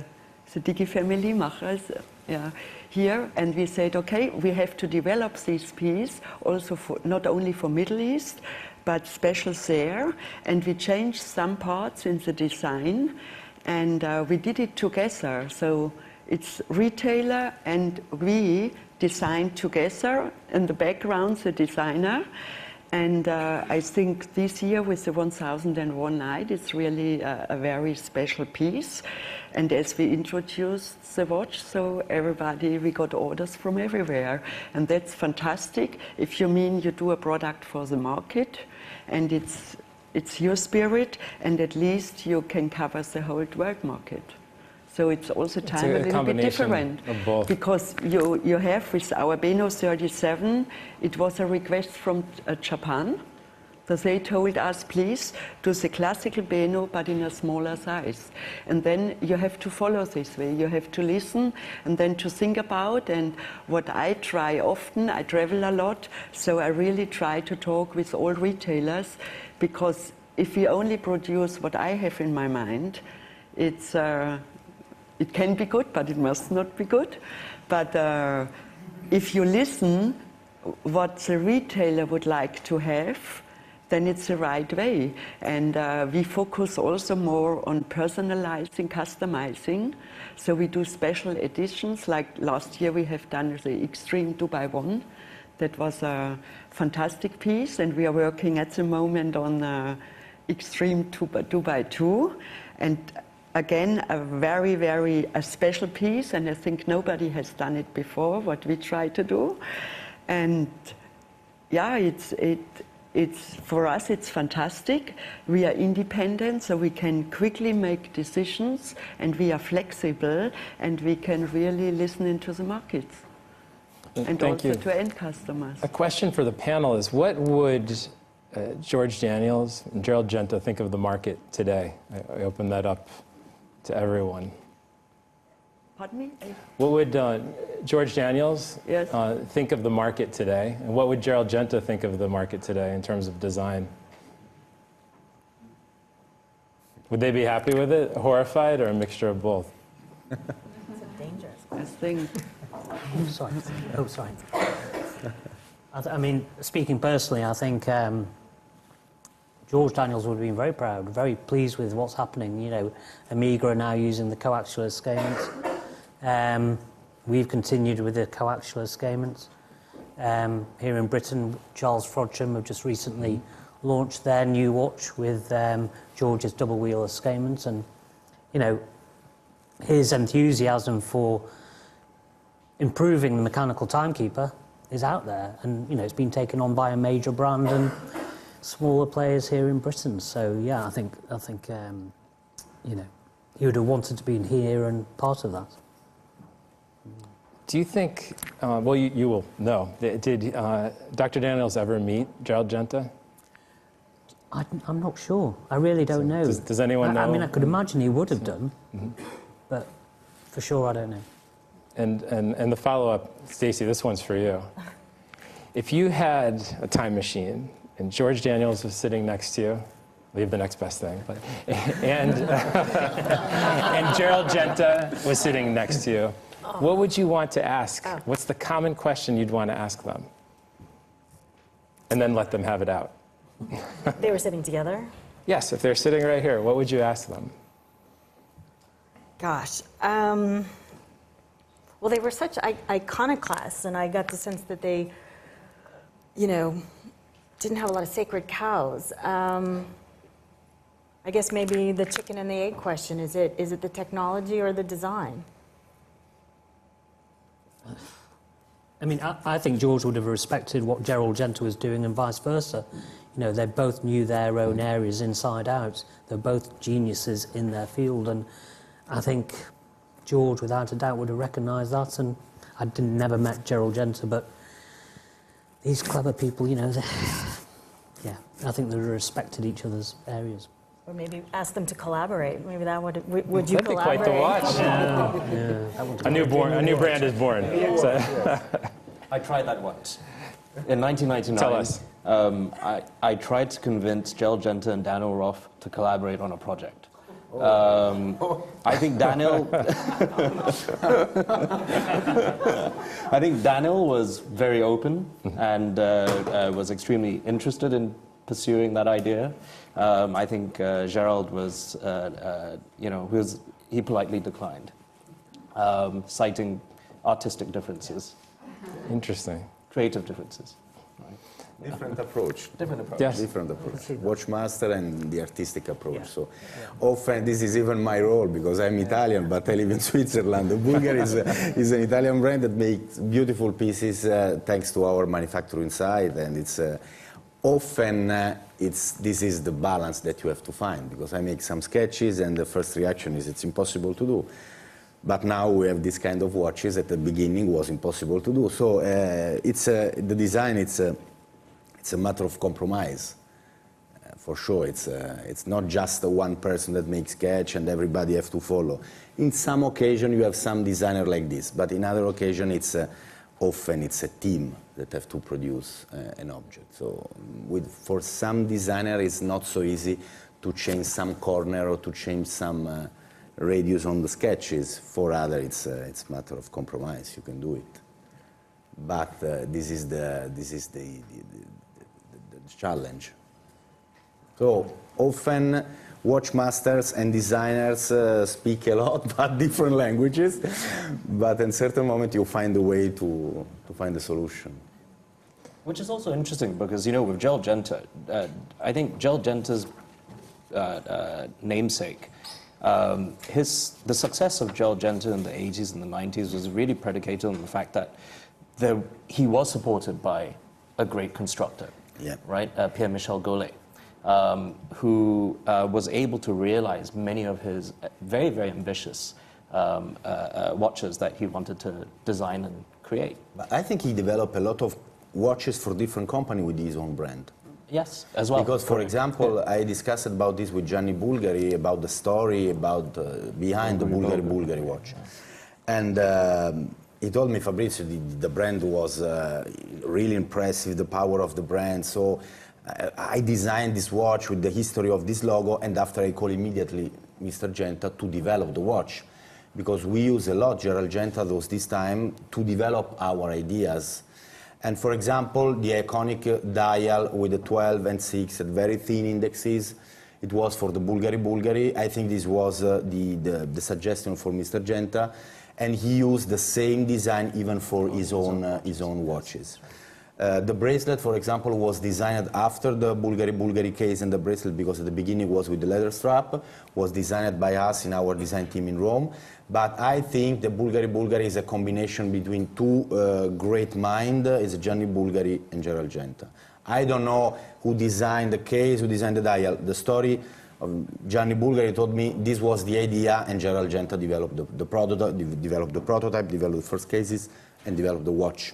the Digi family Machers yeah, here, and we said, okay, we have to develop this piece also for not only for Middle East, but special there, and we changed some parts in the design, and uh, we did it together. So it's retailer and we designed together, in the background the designer. And uh, I think this year with the 1001 Night, it's really a, a very special piece. And as we introduced the watch, so everybody, we got orders from everywhere. And that's fantastic. If you mean you do a product for the market and it's, it's your spirit, and at least you can cover the whole world market. So it's also It's time a a, little bit different. Because you, you have with our Beno 37, it was a request from uh, Japan. So they told us, please do the classical Beno, but in a smaller size. And then you have to follow this way. You have to listen and then to think about. And what I try often, I travel a lot, so I really try to talk with all retailers because if we only produce what I have in my mind, it's. Uh, it can be good, but it must not be good. But uh, if you listen what the retailer would like to have, then it's the right way. And uh, we focus also more on personalizing, customizing. So we do special editions. Like last year, we have done the Extreme Dubai One. That was a fantastic piece, and we are working at the moment on uh, Extreme Dubai 2. And again, a very, very a special piece, and I think nobody has done it before, what we try to do. And yeah, it's, it, it's, for us, it's fantastic. We are independent, so we can quickly make decisions, and we are flexible, and we can really listen into the markets. And Thank also you. to end customers. A question for the panel is what would uh, George Daniels and Gerald Genta think of the market today? I, I open that up to everyone. Pardon me? What would uh, George Daniels Yes. uh, think of the market today? And what would Gerald Genta think of the market today in terms of design? Would they be happy with it, horrified, or a mixture of both? Dangerous. I think Oh, sorry. Oh, sorry. I, th- I mean, speaking personally, I think um, George Daniels would have been very proud, very pleased with what's happening. You know, Omega are now using the coaxial escapements. Um, we've continued with the coaxial escapements. Um, here in Britain, Charles Frodsham have just recently launched their new watch with um, George's double wheel escapement, and you know, his enthusiasm for improving the mechanical timekeeper is out there, and you know, it's been taken on by a major brand and smaller players here in Britain. So yeah, I think I think um, you know, he would have wanted to be in here and part of that. Do you think, uh, well, you, you will know, did uh, Dr. Daniels ever meet Gerald Genta? I, I'm not sure. I really don't know. Does, does anyone I, know? I mean, I could imagine he would have done, but for sure, I don't know. And, and, and the follow up, Stacy, this one's for you. If you had a time machine and George Daniels was sitting next to you, leave the next best thing, but, (laughs) and, (laughs) and Gerald Genta was sitting next to you, what would you want to ask? What's the common question you'd want to ask them? And then let them have it out. (laughs) They were sitting together. Yes, if they're sitting right here, what would you ask them? Gosh. Um, well, they were such I- iconoclasts, and I got the sense that they, you know, didn't have a lot of sacred cows. Um, I guess maybe the chicken and the egg question is it is it the technology or the design? I mean, I, I think George would have respected what Gerald Genta was doing and vice versa. You know, they both knew their own areas inside out. They're both geniuses in their field, and I think George, without a doubt, would have recognised that. And I never met Gerald Genta, but these clever people, you know, (sighs) yeah, I think they respected each other's areas. Or maybe ask them to collaborate. Maybe that would would would you That'd be quite the watch. (laughs) A new, born, a new brand is born. So- I tried that once. In 1999, Tell us. Um, I, I tried to convince Gerald Genta and Daniel Roth to collaborate on a project. Um, I think Daniel. (laughs) (laughs) I think Daniel was very open and uh, uh, was extremely interested in pursuing that idea. Um, I think uh, Gerald was, uh, uh, you know, he, was, he politely declined, um, citing artistic differences, Interesting. creative differences. Different approach. Different approach. Yes. Different approach. Watchmaster and the artistic approach. So often this is even my role because I'm Italian, but I live in (laughs) Switzerland. The Bulgari is, a, (laughs) is an Italian brand that makes beautiful pieces uh, thanks to our manufacturing side, and it's uh, often uh, it's this is the balance that you have to find because I make some sketches and the first reaction is it's impossible to do. But now we have this kind of watches. At the beginning, was impossible to do. So uh, it's uh, the design. It's a it's a matter of compromise. Uh, for sure, it's uh, it's not just one person that makes sketch and everybody have to follow. In some occasion, you have some designer like this, but in other occasion, it's uh, often it's a team that have to produce uh, an object. So with for some designer, it's not so easy to change some corner or to change some. Uh, radius on the sketches. For other, it's uh, it's a matter of compromise. You can do it, but uh, this is the this is the, the, the challenge. So often, watchmasters and designers uh, speak a lot, (laughs) but different languages. But in certain moment, you find a way to to find a solution. Which is also interesting because, you know, with Gel Genta, uh, I think Gel Genta's uh, uh, namesake, um, his, the success of Gel Genta in the 80s and the 90s was really predicated on the fact that there, he was supported by a great constructor, Yeah. right? Uh, Pierre Michel Golay, um, who uh, was able to realize many of his uh, very, very ambitious um, uh, uh, watches that he wanted to design and create. But I think he developed a lot of watches for different company with his own brand. Yes, as well. Because, for Correct. example, I discussed about this with Gianni Bulgari about the story about uh, behind the Bulgari Bulgari watch, and um, he told me Fabrizio the, the brand was uh, really impressive, the power of the brand. So uh, I designed this watch with the history of this logo, and after I call immediately Mr. Genta to develop the watch, because we use a lot Gerald Genta those this time to develop our ideas. And for example, the iconic dial with the 12 and 6 at very thin indexes, it was for the Bulgari Bulgari. I think this was uh, the, the, the suggestion for Mr. Genta. And he used the same design even for his own, uh, his own watches. Uh, the bracelet, for example, was designed after the Bulgari Bulgari case, and the bracelet, because at the beginning was with the leather strap, was designed by us in our design team in Rome. But I think the Bulgari Bulgari is a combination between two uh, great minds, is Gianni Bulgari and Gerald Genta. I don't know who designed the case, who designed the dial. The story of Gianni Bulgari told me this was the idea, and Gerald Genta developed the, the prototype, developed the prototype, developed the first cases, and developed the watch.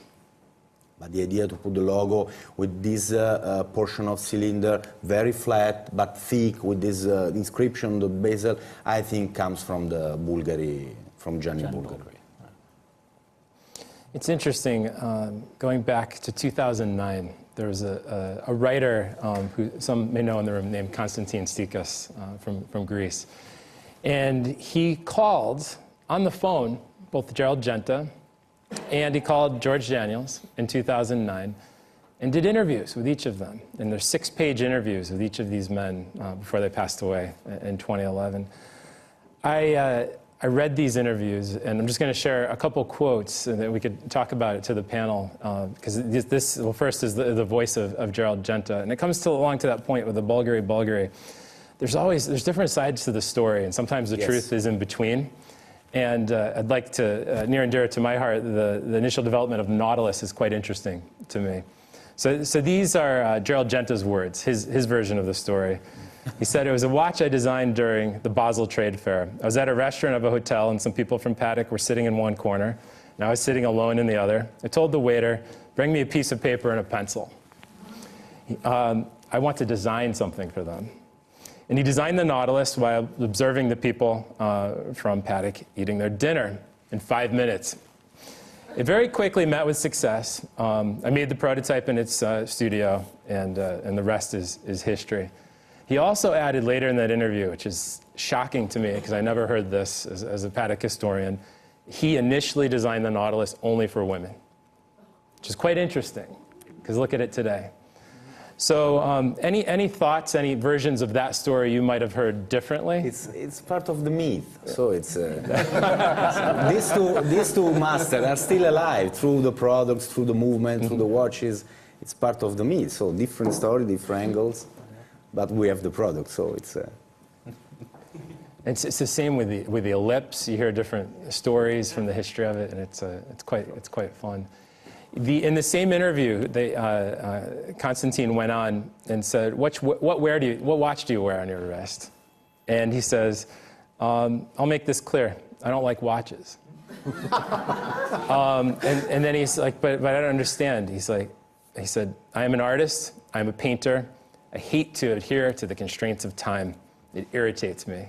But the idea to put the logo with this uh, uh, portion of cylinder, very flat but thick, with this uh, inscription on the bezel, I think comes from the Bulgari, from Gianni, Bulgari. It's interesting, um, going back to 2009, there was a, a, a writer um, who some may know in the room named Konstantin Stikas uh, from, from Greece. And he called on the phone both Gerald Genta and he called George Daniels in 2009 and did interviews with each of them. And there's six page interviews with each of these men uh, before they passed away in 2011. I, uh, I read these interviews, and I'm just going to share a couple quotes, and then we could talk about it to the panel. Because this, this, well, first is the, the voice of, of Gerald Genta, and it comes to, along to that point with the Bulgari Bulgari. There's always there's different sides to the story, and sometimes the Yes. truth is in between. And uh, I'd like to, uh, near and dear to my heart, the, the initial development of Nautilus is quite interesting to me. So, so these are uh, Gerald Genta's words, his, his version of the story. He said, It was a watch I designed during the Basel Trade Fair. I was at a restaurant of a hotel, and some people from Patek were sitting in one corner, and I was sitting alone in the other. I told the waiter, Bring me a piece of paper and a pencil. Um, I want to design something for them. And he designed the Nautilus while observing the people uh, from Patek eating their dinner in five minutes. It very quickly met with success. Um, I made the prototype in its uh, studio, and, uh, and the rest is, is history. He also added later in that interview, which is shocking to me because I never heard this as, as a Patek historian, he initially designed the Nautilus only for women, which is quite interesting because look at it today. So, um, any, any thoughts, any versions of that story you might have heard differently? It's, it's part of the myth. So it's uh, (laughs) these two these two masters are still alive through the products, through the movement, through the watches. It's part of the myth. So different story, different angles, but we have the product. So it's. Uh, (laughs) It's, it's the same with the, with the ellipse. You hear different stories from the history of it, and it's, uh, it's, quite, it's quite fun. The, in the same interview, they, uh, uh, Constantine went on and said, what, what, wear do you, what watch do you wear on your wrist? And he says, um, I'll make this clear. I don't like watches. (laughs) um, and, and then he's like, but, but I don't understand. He's like, he said, I am an artist. I'm a painter. I hate to adhere to the constraints of time. It irritates me.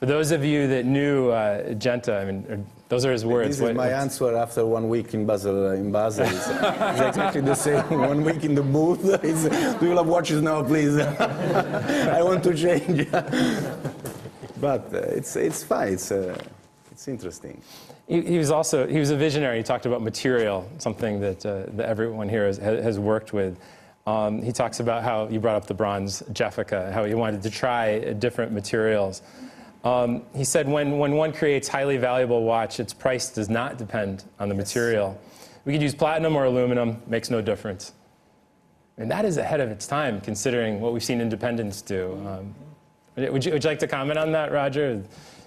For those of you that knew uh, Genta, I mean, or- those are his words. this is What- my what's- answer after one week in Basel. Uh, in Basel, it's, it's exactly the same. (laughs) One week in the booth. (laughs) It's, Do you love watches now, please? (laughs) I want to change. but uh, it's it's fine. It's uh, it's interesting. He, he was also he was a visionary. He talked about material, something that, uh, that everyone here has, has worked with. Um, he talks about how you brought up the bronze Gefica, how he wanted to try different materials. Um, he said when, when one creates highly valuable watch, its price does not depend on the material. We could use platinum or aluminum, makes no difference. And that is ahead of its time, considering what we've seen independents do. Um, would, you, would you like to comment on that, Roger?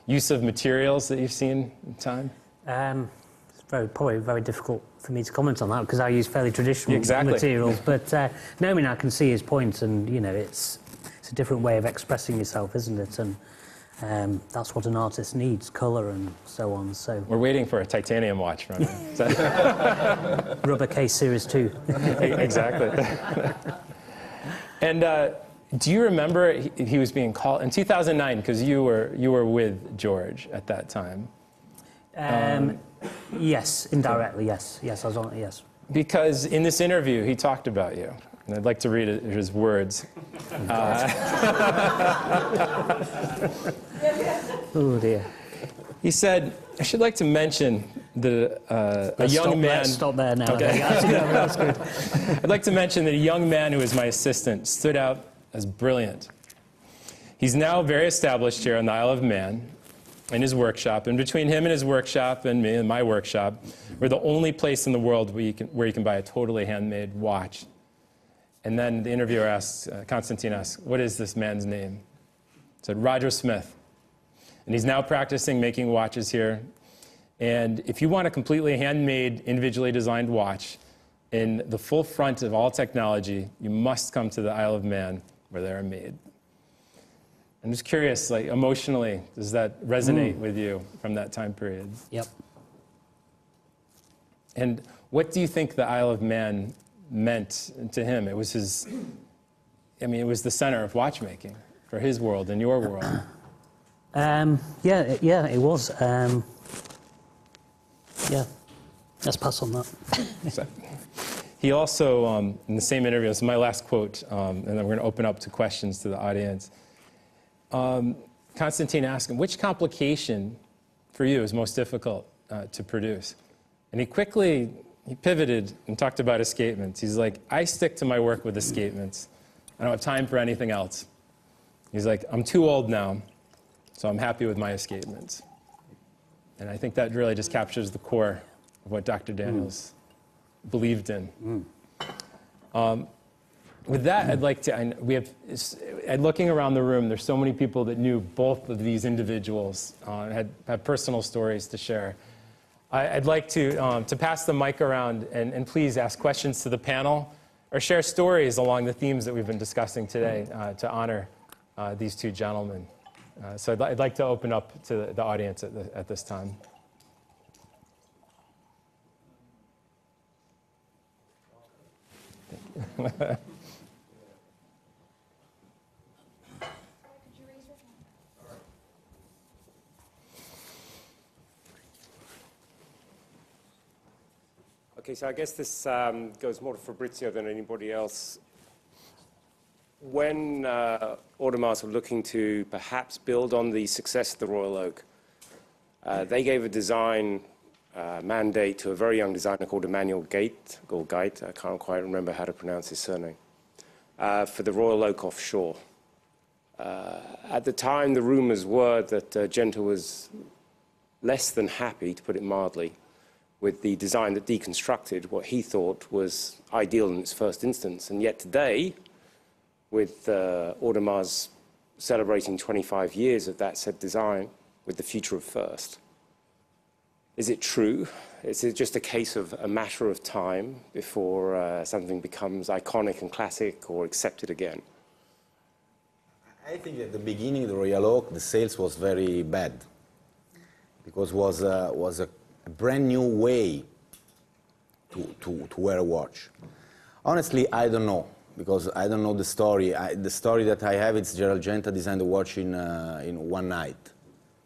Use of materials that you've seen in time? Um, it's very, probably very difficult for me to comment on that because I use fairly traditional Exactly. materials. But uh, no, I mean, I can see his point, and you know, it's it's a different way of expressing yourself, isn't it? And um, that's what an artist needs: colour and so on. So, We're waiting for a titanium watch from him. (laughs) Rubber case series two. exactly. and uh, do you remember he, he was being called in 2009 because you were you were with George at that time Um, yes, indirectly, yes, yes, I was on. Yes. because in this interview he talked about you. And I'd like to read his words. (laughs) Oh dear. He said, "I should like to mention that uh, a young stop, man." Stop there now. Okay. That's good. (laughs) I'd like to mention that a young man who was my assistant stood out as brilliant. He's now very established here on the Isle of Man. In his workshop. And between him and his workshop and me and my workshop, we're the only place in the world where you can, where you can buy a totally handmade watch. And then the interviewer asks, uh, Constantine asks, What is this man's name? Said, Roger Smith. And he's now practicing making watches here. And if you want a completely handmade, individually designed watch in the full front of all technology, you must come to the Isle of Man where they are made. I'm just curious, like emotionally, does that resonate with you from that time period? Yep. And what do you think the Isle of Man meant to him? It was his, I mean, it was the center of watchmaking for his world and your world. (clears throat) Um, yeah, yeah, it was. Um, yeah, let's pass on that. (laughs) So, he also, um, in the same interview, this is my last quote, um, and then we're going to open up to questions to the audience. Um, Constantine asked him, which complication for you is most difficult uh, to produce? And he quickly, he pivoted and talked about escapements. He's like, I stick to my work with escapements. I don't have time for anything else. He's like, I'm too old now, so I'm happy with my escapements. And I think that really just captures the core of what Dr. Daniels believed in. Um, with that, I'd like to, I, we have, looking around the room, there's so many people that knew both of these individuals, uh, had, had personal stories to share. I, I'd like to, um, to pass the mic around and, and please ask questions to the panel or share stories along the themes that we've been discussing today uh, to honor uh, these two gentlemen. Uh, so I'd, I'd like to open up to the, the audience at, the, at this time. (laughs) Okay, so I guess this um, goes more to Fabrizio than anybody else. When uh, Audemars were looking to perhaps build on the success of the Royal Oak, uh, they gave a design uh, mandate to a very young designer called Emmanuel Gate, or Gate, I can't quite remember how to pronounce his surname, uh, for the Royal Oak offshore. Uh, at the time, the rumors were that uh, Genta was less than happy, to put it mildly, with the design that deconstructed what he thought was ideal in its first instance. And yet today, with uh, Audemars celebrating 25 years of that said design with the future of first, is it true? Is it just a case of a matter of time before uh, something becomes iconic and classic or accepted again? I think at the beginning, of the Royal Oak, the sales was very bad because was a, was a, a brand new way to, to, to wear a watch. Honestly, I don't know because I don't know the story. I, the story that I have is Gerald Genta designed the watch in, uh, in one night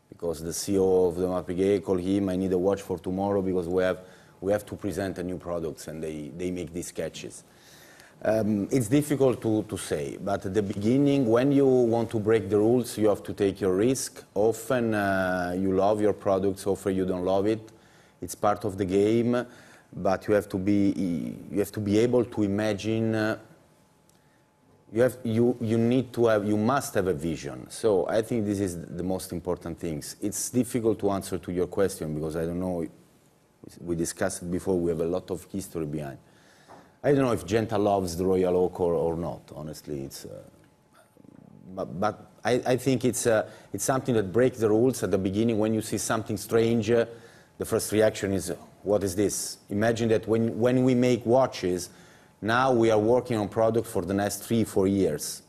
because the CEO of the Mapiguet called him, I need a watch for tomorrow because we have, we have to present a new products and they, they make these sketches. Um, it's difficult to, to say, but at the beginning, when you want to break the rules, you have to take your risk. Often uh, you love your products, often you don't love it. It's part of the game, but you have to be, you have to be able to imagine. You, have, you, you need to have, you must have a vision. So I think this is the most important things. It's difficult to answer to your question because I don't know, we discussed it before, we have a lot of history behind. I don't know if Genta loves the Royal Oak or, or not, honestly. It's, uh, but but I, I think it's, uh, it's something that breaks the rules at the beginning. When you see something strange, uh, the first reaction is, what is this? Imagine that when, when we make watches, now we are working on product for the next three, four years.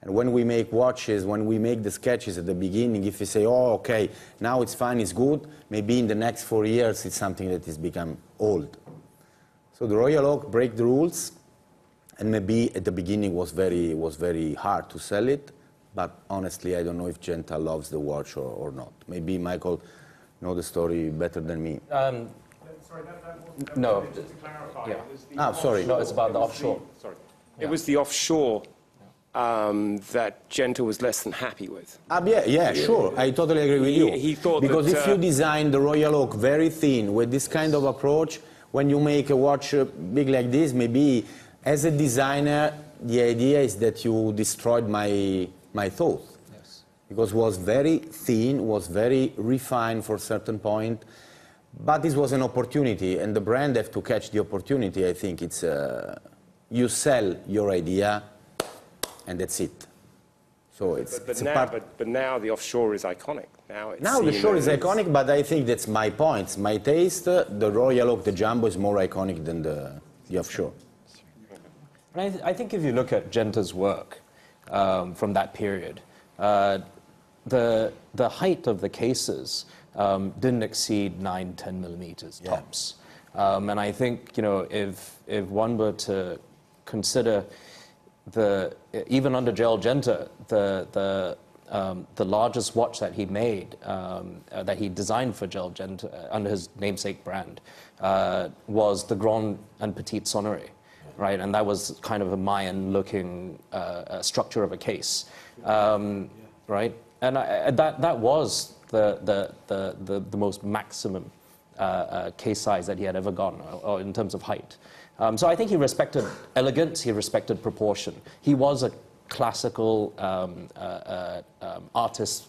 And when we make watches, when we make the sketches at the beginning, if we say, oh, okay, now it's fine, it's good, maybe in the next four years it's something that has become old. So the Royal Oak break the rules, and maybe at the beginning was very, was very hard to sell it, but honestly, I don't know if Genta loves the watch or, or not. Maybe Michael know the story better than me. Um, Sorry, that, that wasn't, No. just to clarify, Yeah. it was the Ah, sorry. No, it's about the it was offshore. sorry. It was the offshore um, that Genta was less than happy with. Ah, yeah, yeah, sure. I totally agree with He- you. he thought because that, if uh, you design the Royal Oak very thin with this kind of approach, when you make a watch uh, big like this, maybe as a designer, the idea is that you destroyed my my thought. Yes. because it was very thin, was very refined for a certain point. But this was an opportunity, and the brand have to catch the opportunity. I think it's uh, you sell your idea, and that's it. So it's, But, but it's a now, part. but, but now the offshore is iconic. Now, it's Now the shore is iconic, but I think that's my point. It's my taste. Uh, The Royal Oak, the Jumbo, is more iconic than the, the offshore. And I, th- I think if you look at Genta's work um, from that period, uh, the, the height of the cases um, didn't exceed 9, 10 millimeters Yeah. tops. Um, and I think, you know, if, if one were to consider the, even under Gerald Genta, the, the, um, the largest watch that he made, um, uh, that he designed for Gerald Genta uh, under his namesake brand, uh, was the Grand and Petite Sonnerie, right? And that was kind of a Mayan-looking uh, uh, structure of a case, um, right? And I, I- that, that was the, the, the, the, the most maximum uh, uh, case size that he had ever gone, or, or in terms of height. Um, so I think he respected elegance, he respected proportion. He was a classical um, uh, uh, um, artist,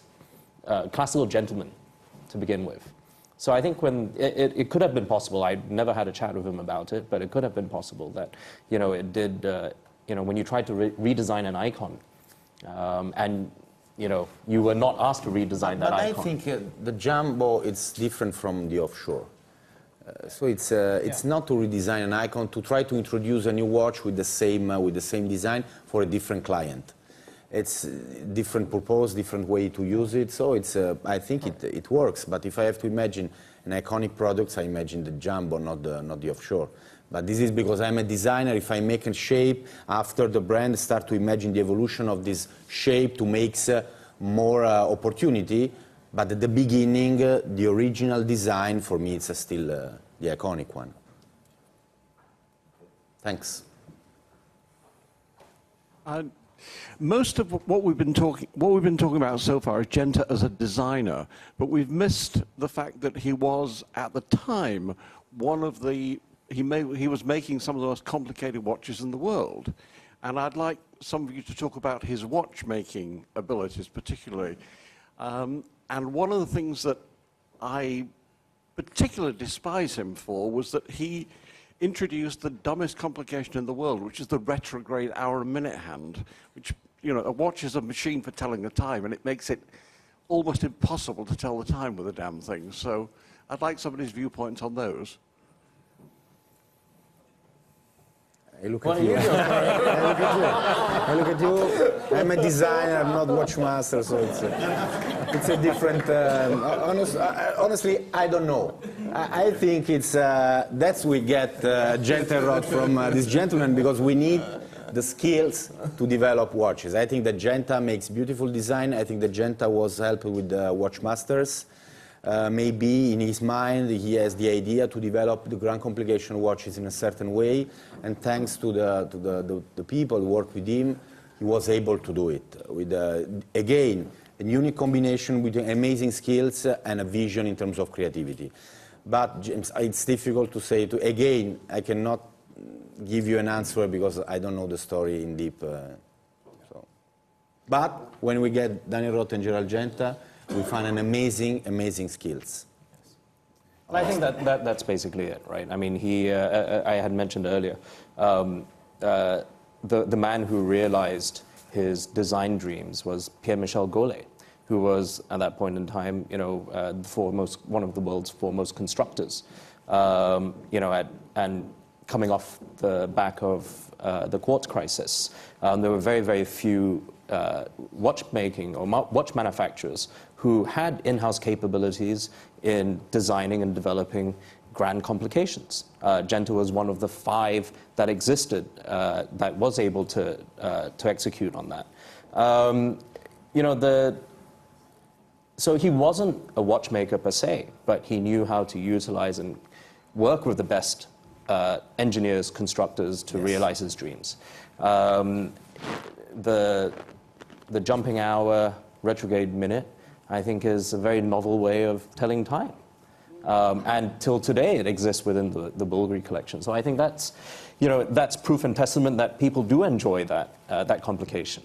uh, classical gentleman to begin with. So I think when it, it, it could have been possible, I never had a chat with him about it, but it could have been possible that, you know, it did, uh, you know, when you tried to re- redesign an icon, um, and, you know, you were not asked to redesign that But I think uh, the Jumbo it's different from the offshore. Uh, so it's uh, it's not to redesign an icon to try to introduce a new watch with the same uh, with the same design for a different client. It's uh, different purpose, different way to use it. So it's uh, I think it it works. But if I have to imagine an iconic product, I imagine the Jumbo, not the not the offshore. But this is because I'm a designer. If I make a shape after the brand start to imagine the evolution of this shape to make uh, more uh, opportunity. But at the beginning, uh, the original design for me it's still uh, the iconic one. Thanks. Most of what we've been talking what we've been talking about so far is Genta as a designer, but we've missed the fact that he was at the time one of the he he was making some of the most complicated watches in the world, and I'd like some of you to talk about his watchmaking abilities particularly. Um, and one of the things that I particularly despise him for was that he introduced the dumbest complication in the world, which is the retrograde hour and minute hand, which, you know, a watch is a machine for telling the time, and it makes it almost impossible to tell the time with a damn thing. So I'd like somebody's viewpoints on those. I (laughs) look at you. I look at you. I look at you. I'm a designer. I'm not watch master, so it's a, it's a different. Um, honest, I- I- honestly, I don't know. I, I think it's uh, that's we get uh, gentle rod from uh, this gentleman because we need the skills to develop watches. I think that Genta makes beautiful design. I think that Genta was helped with the watch masters. Uh, maybe in his mind he has the idea to develop the grand complication watches in a certain way, and thanks to the, to the, the, the people who work with him, he was able to do it with, uh, again, a unique combination with amazing skills and a vision in terms of creativity. But James, it's difficult to say, to, again, I cannot give you an answer because I don't know the story in deep. Uh, so. But when we get Daniel Roth and Gerald Genta, we find an amazing, amazing skills. Well, I think that, that that's basically it, right? I mean, he, uh, uh, I had mentioned earlier, um, uh, the, the man who realized his design dreams was Pierre-Michel Golay, who was, at that point in time, you know, uh, foremost, one of the world's foremost constructors. Um, you know, at, and coming off the back of uh, the quartz crisis, um, there were very, very few uh, watchmaking or watch manufacturers who had in-house capabilities in designing and developing grand complications. Uh, Genta was one of the five that existed uh, that was able to, uh, to execute on that. Um, you know, the, so he wasn't a watchmaker per se, but he knew how to utilize and work with the best uh, engineers, constructors to realize his dreams. Um, the, the jumping hour, retrograde minute, I think is a very novel way of telling time. Um, and till today, it exists within the, the Bulgari collection. So I think that's, you know, that's proof and testament that people do enjoy that, uh, that complication.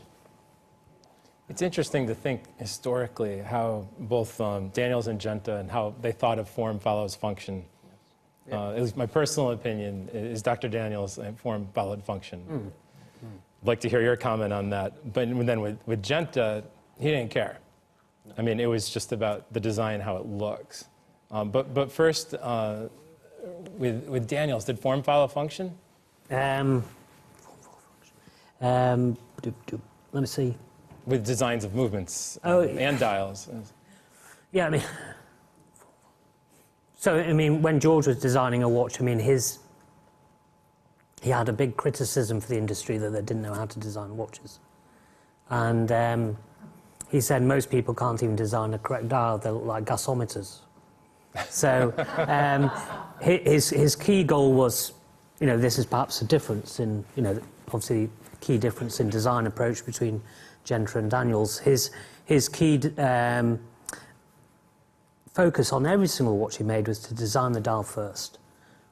It's interesting to think historically how both um, Daniels and Genta and how they thought of form follows function. Uh, at least my personal opinion is Dr. Daniels and form followed function. I'd like to hear your comment on that. But then with, with Genta, he didn't care. I mean, it was just about the design, how it looks. Um, but, but first, uh, with, with Daniels, did form follow function? Um, um, doop, doop. let me see. With designs of movements Oh, um, and dials. Yeah, I mean, (laughs) so I mean, when George was designing a watch, I mean, his he had a big criticism for the industry that they didn't know how to design watches, and um, he said most people can't even design a correct dial; they look like gasometers. So (laughs) um, his his key goal was, you know, this is perhaps a difference in, you know, obviously key difference in design approach between Genta and Daniels. His his key um, focus on every single watch he made was to design the dial first.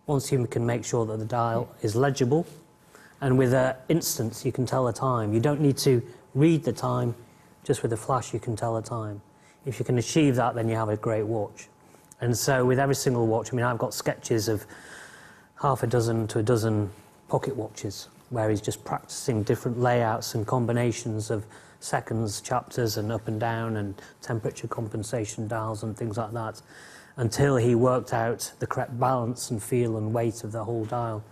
Once you can make sure that the dial is legible, and with an instance you can tell the time. You don't need to read the time, just with a flash you can tell the time. If you can achieve that, then you have a great watch. And so with every single watch, I mean, I've got sketches of half a dozen to a dozen pocket watches where he's just practicing different layouts and combinations of seconds, chapters, and up and down, and temperature compensation dials and things like that, until he worked out the correct balance and feel and weight of the whole dial.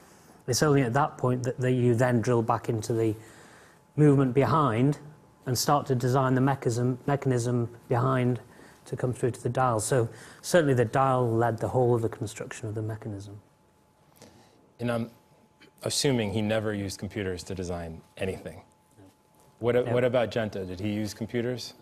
It's only at that point that, that you then drill back into the movement behind and start to design the mechanism, mechanism behind to come through to the dial. So certainly the dial led the whole of the construction of the mechanism. And I'm assuming he never used computers to design anything. What, what about Genta? Did he use computers?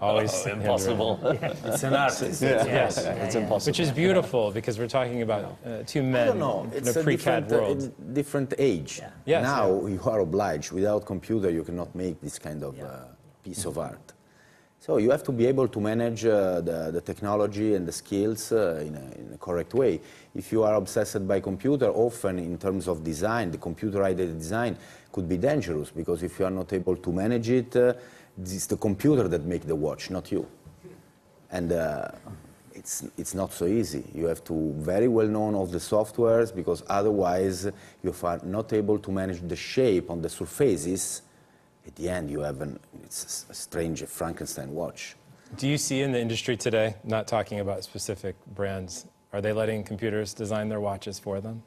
Always handwritten. Impossible. (laughs) It's an artist. Yes, it's impossible. which is beautiful because we're talking about uh, two men I don't know. in It's a a pre-CAD different, uh, world. different age. Yes, now you are obliged. Without computer, you cannot make this kind of uh, piece of art. So you have to be able to manage uh, the, the technology and the skills uh, in, a, in a correct way. If you are obsessed by computer, often in terms of design, the computer-aided design could be dangerous because if you are not able to manage it, uh, it's the computer that make the watch, not you. And uh, it's, it's not so easy. You have to very well know of the softwares because otherwise, you are not able to manage the shape on the surfaces, at the end you have an, it's a strange Frankenstein watch. Do you see in the industry today, not talking about specific brands, are they letting computers design their watches for them?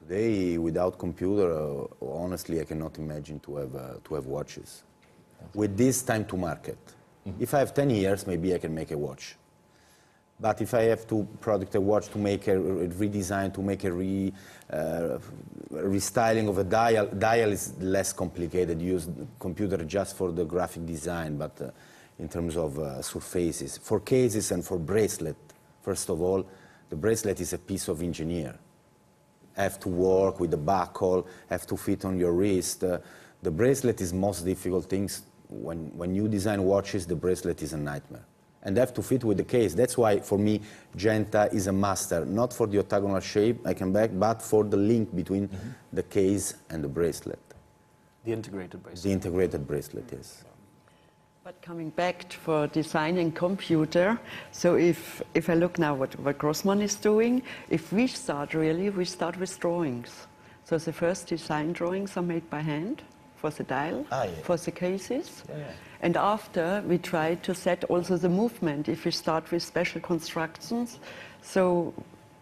Today, without computer, uh, honestly, I cannot imagine to have, uh, to have watches. With this time to market. If I have 10 years, maybe I can make a watch. But if I have to product a watch to make a, a redesign, to make a re, uh, restyling of a dial, dial is less complicated. Use computer just for the graphic design, but uh, in terms of uh, surfaces, for cases and for bracelet, first of all, the bracelet is a piece of engineer have to work with the buckle, have to fit on your wrist. Uh, the bracelet is most difficult things. When, when you design watches, the bracelet is a nightmare. And they have to fit with the case. That's why, for me, Genta is a master, not for the octagonal shape, I can back, but for the link between mm-hmm. the case and the bracelet. The integrated bracelet. The integrated bracelet, yes. But coming back to- for designing computer, so if, if I look now what, what Grossmann is doing, if we start really, we start with drawings. So the first design drawings are made by hand for the dial, Ah, yeah. for the cases. Yeah. And after, we try to set also the movement, if we start with special constructions. So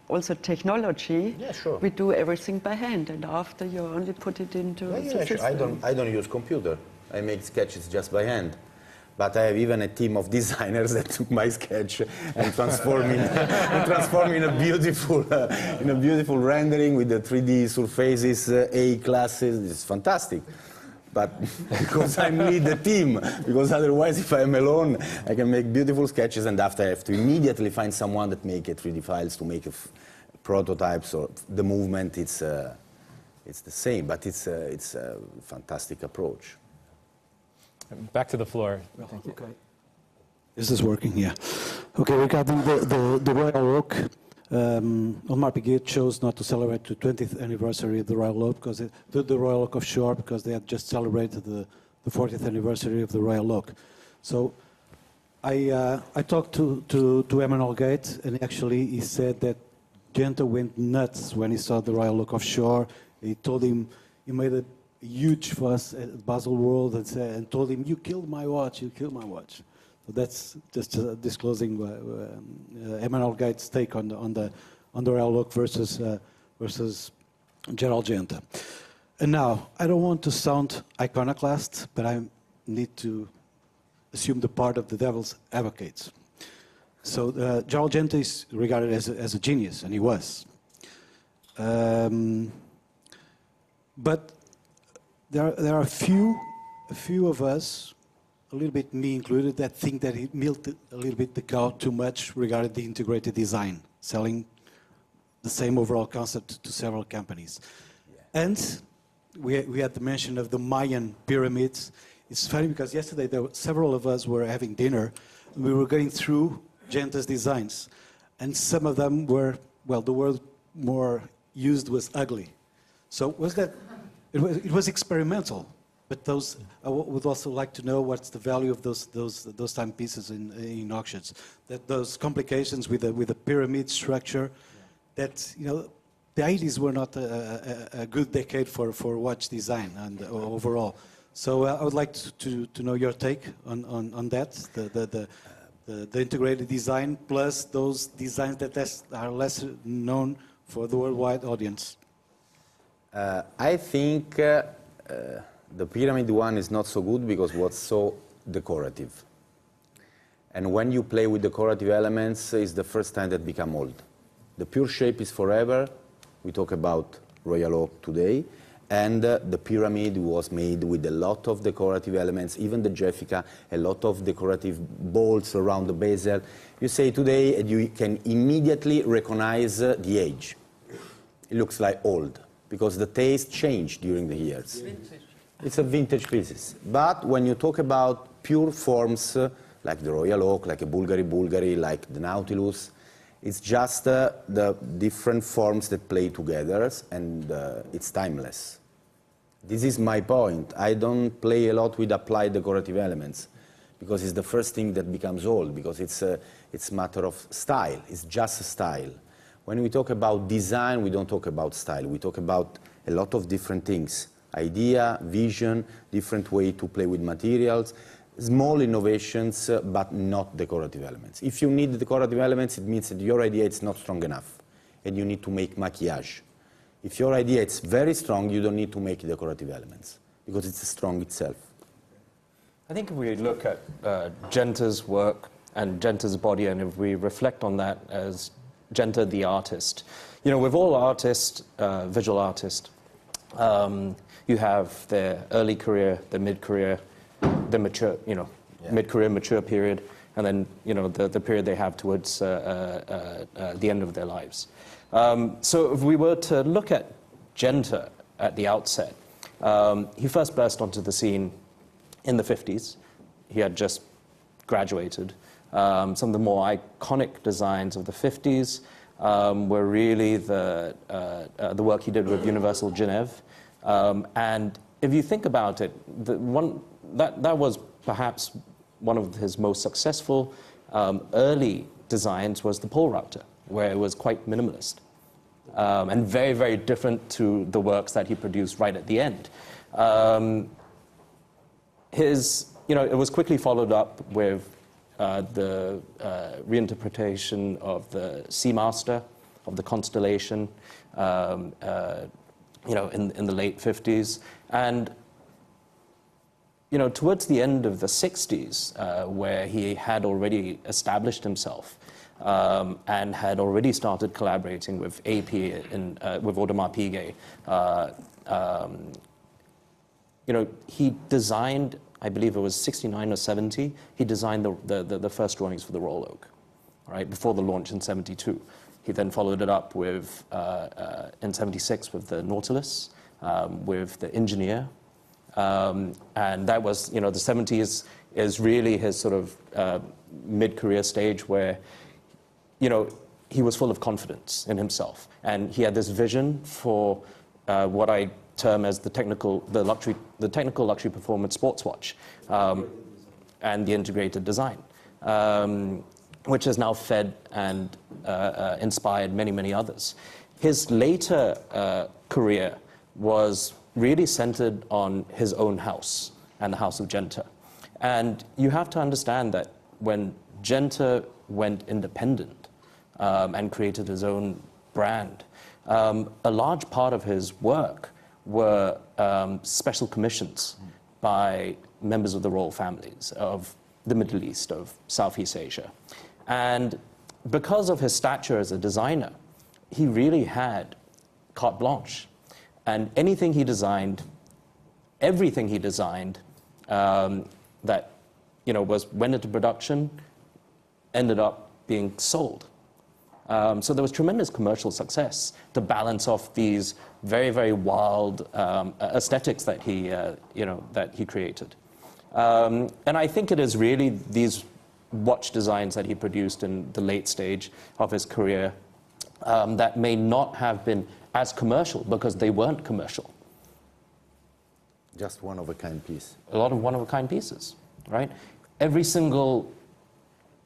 also technology, Yeah, sure. we do everything by hand. And after, you only put it into Yeah, yeah, sure. I don't, I don't use computer. I make sketches just by hand. But I have even a team of (laughs) designers that took my sketch and transform it, and (laughs) transform in a beautiful, uh, in a beautiful rendering with the 3D surfaces, uh, A classes. It's fantastic. But (laughs) because I need the team, because otherwise, if I'm alone, I can make beautiful sketches, and after I have to immediately find someone that make a 3D files to make a f- prototypes or the movement. It's uh, it's the same, but it's a, it's a fantastic approach. Back to the floor. Okay. Is this is working? Yeah. Okay, regarding the, the, the Royal Oak, um, Audemars Piguet chose not to celebrate the 20th anniversary of the Royal Oak because it, the, the Royal Oak offshore because they had just celebrated the, the 40th anniversary of the Royal Oak. So I, uh, I talked to, to, to Emmanuel Gueit, and actually he said that Genta went nuts when he saw the Royal Oak offshore. He told him, he made a huge fuss at Basel World and, said, and told him, you killed my watch, you killed my watch. So that's just uh, disclosing uh, Emmanuel Gueit's take on the, on the, on the Royal Oak versus, uh, versus Gerald Genta. And now, I don't want to sound iconoclast, but I need to assume the part of the devil's advocates. So Gerald Genta is regarded as a, as a genius, and he was. Um, but there, there are a few of us, a little bit me included, that think that it milked a little bit the cow too much regarding the integrated design, selling the same overall concept to several companies. And we, we had the mention of the Mayan pyramids. It's funny because yesterday there were, several of us were having dinner. And we were going through Genta's designs, and some of them were well, the word more used was ugly. So was that? It was, it was experimental, but those I would also like to know what's the value of those those those timepieces in in auctions. That those complications with the with the pyramid structure, that you know the 80s were not a, a, a, good decade for, for watch design and uh, overall. So uh, I would like to, to, to, know your take on, on, on that, the, the, the, the, the integrated design plus those designs that are less known for the worldwide audience. Uh, I think uh, uh, the pyramid one is not so good because what's so decorative. And when you play with decorative elements, it's the first time that become old. The pure shape is forever, we talk about Royal Oak today. And uh, the pyramid was made with a lot of decorative elements, even the Gefica, a lot of decorative bolts around the bezel. You say today, and you can immediately recognize uh, the age. It looks like old, because the taste changed during the years. It's a vintage pieces. But when you talk about pure forms, uh, like the Royal Oak, like a Bulgari Bulgari, like the Nautilus, it's just uh, the different forms that play together, and uh, it's timeless. This is my point. I don't play a lot with applied decorative elements because it's the first thing that becomes old because it's a, it's matter of style. It's just style. When we talk about design, we don't talk about style. We talk about a lot of different things. Idea, vision, different way to play with materials, small innovations, uh, but not decorative elements. If you need decorative elements, it means that your idea is not strong enough, and you need to make maquillage. If your idea is very strong, you don't need to make decorative elements, because it's strong itself. I think if we look at uh, Genta's work and Genta's body, and if we reflect on that as Genta the artist, you know, with all artists, uh, visual artists, um, you have the early career, the mid-career, the mature, you know, yeah. mid-career mature period, and then you know the, the period they have towards uh, uh, uh, uh, the end of their lives. Um, so if we were to look at Genta at the outset, um, he first burst onto the scene in the 50s. He had just graduated. Um, some of the more iconic designs of the 50s um, were really the, uh, uh, the work he did with Universal Genève. Um, and if you think about it, one, that, that was perhaps one of his most successful um, early designs was the Polerouter, where it was quite minimalist um, and very, very different to the works that he produced right at the end. Um, his, you know, it was quickly followed up with uh, the uh, reinterpretation of the Seamaster, of the Constellation, um, uh, you know, in, in the late 50s. And you know, towards the end of the 60s, uh, where he had already established himself um, and had already started collaborating with AP and uh, with Audemars Piguet, uh, um, you know, he designed, I believe it was 69 or 70, he designed the, the, the first drawings for the Royal Oak, right, before the launch in 72. He then followed it up with, uh, uh, in 76 with the Nautilus, um, with the Engineer, um, and that was, you know, the 70s is really his sort of uh, mid-career stage where, you know, he was full of confidence in himself. And he had this vision for uh, what I term as the technical, the luxury, the technical luxury performance sports watch, um, and the integrated design, um, which has now fed and uh, uh, inspired many, many others. His later uh, career was really centered on his own house and the House of Genta. And you have to understand that when Genta went independent um, and created his own brand, um, a large part of his work were um, special commissions by members of the royal families of the Middle East, of Southeast Asia. And because of his stature as a designer, he really had carte blanche. And anything he designed, everything he designed um, that you know, was, went into production ended up being sold. Um, so there was tremendous commercial success to balance off these very, very wild um, aesthetics that he, uh, you know, that he created. Um, and I think it is really these watch designs that he produced in the late stage of his career um, that may not have been as commercial because they weren't commercial. Just one of a kind piece. A lot of one of a kind pieces, right? Every single,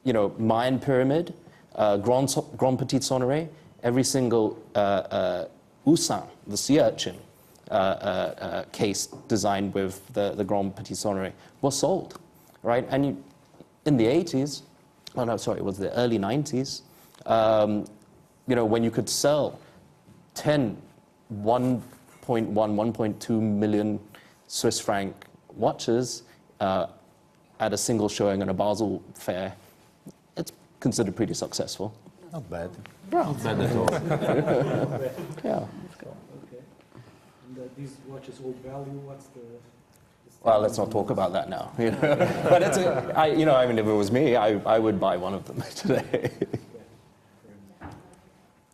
you know, Mayan pyramid, uh, Grand, Grand Petit Sonnerie, every single uh, uh, Oursin, the sea urchin, uh, uh, uh, case designed with the, the Grand Petit Sonnerie was sold, right? And you, in the 80s, oh no, sorry, it was the early 90s, um, you know, when you could sell 10, 1.1, 1.2 million Swiss franc watches uh, at a single showing at a Basel fair, it's considered pretty successful. Not bad. Not bad at all. (laughs) yeah. And uh, these watches old value, what's the... Well, let's not talk about that now. You know? (laughs) but it's a, I, you know, I mean, if it was me, I, I would buy one of them (laughs) today.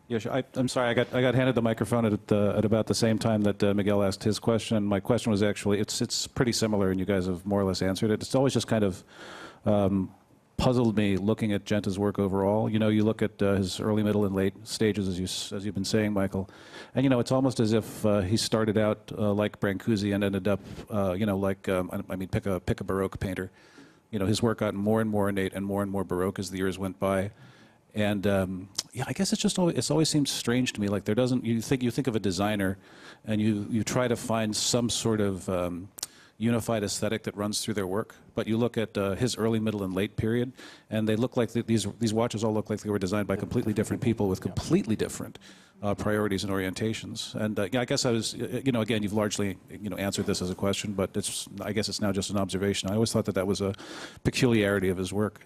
Yes, I, am sorry. I got I got handed the microphone at, uh, at about the same time that uh, Miguel asked his question. My question was actually it's it's pretty similar, and you guys have more or less answered it. It's always just kind of um, puzzled me looking at Genta's work overall. You know, you look at uh, his early, middle, and late stages, as you as you've been saying, Michael, and you know, it's almost as if uh, he started out uh, like Brancusi and ended up, uh, you know, like um, I mean, pick a pick a Baroque painter. You know, his work got more and more ornate and more and more Baroque as the years went by. And um, yeah, I guess it's just always, it's always seems strange to me. Like there doesn't you think you think of a designer, and you you try to find some sort of um, unified aesthetic that runs through their work. But you look at uh, his early, middle, and late period, and they look like th these these watches all look like they were designed by completely different people with completely different uh, priorities and orientations. And uh, I guess I was you know again you've largely you know answered this as a question, but it's I guess it's now just an observation. I always thought that that was a peculiarity of his work.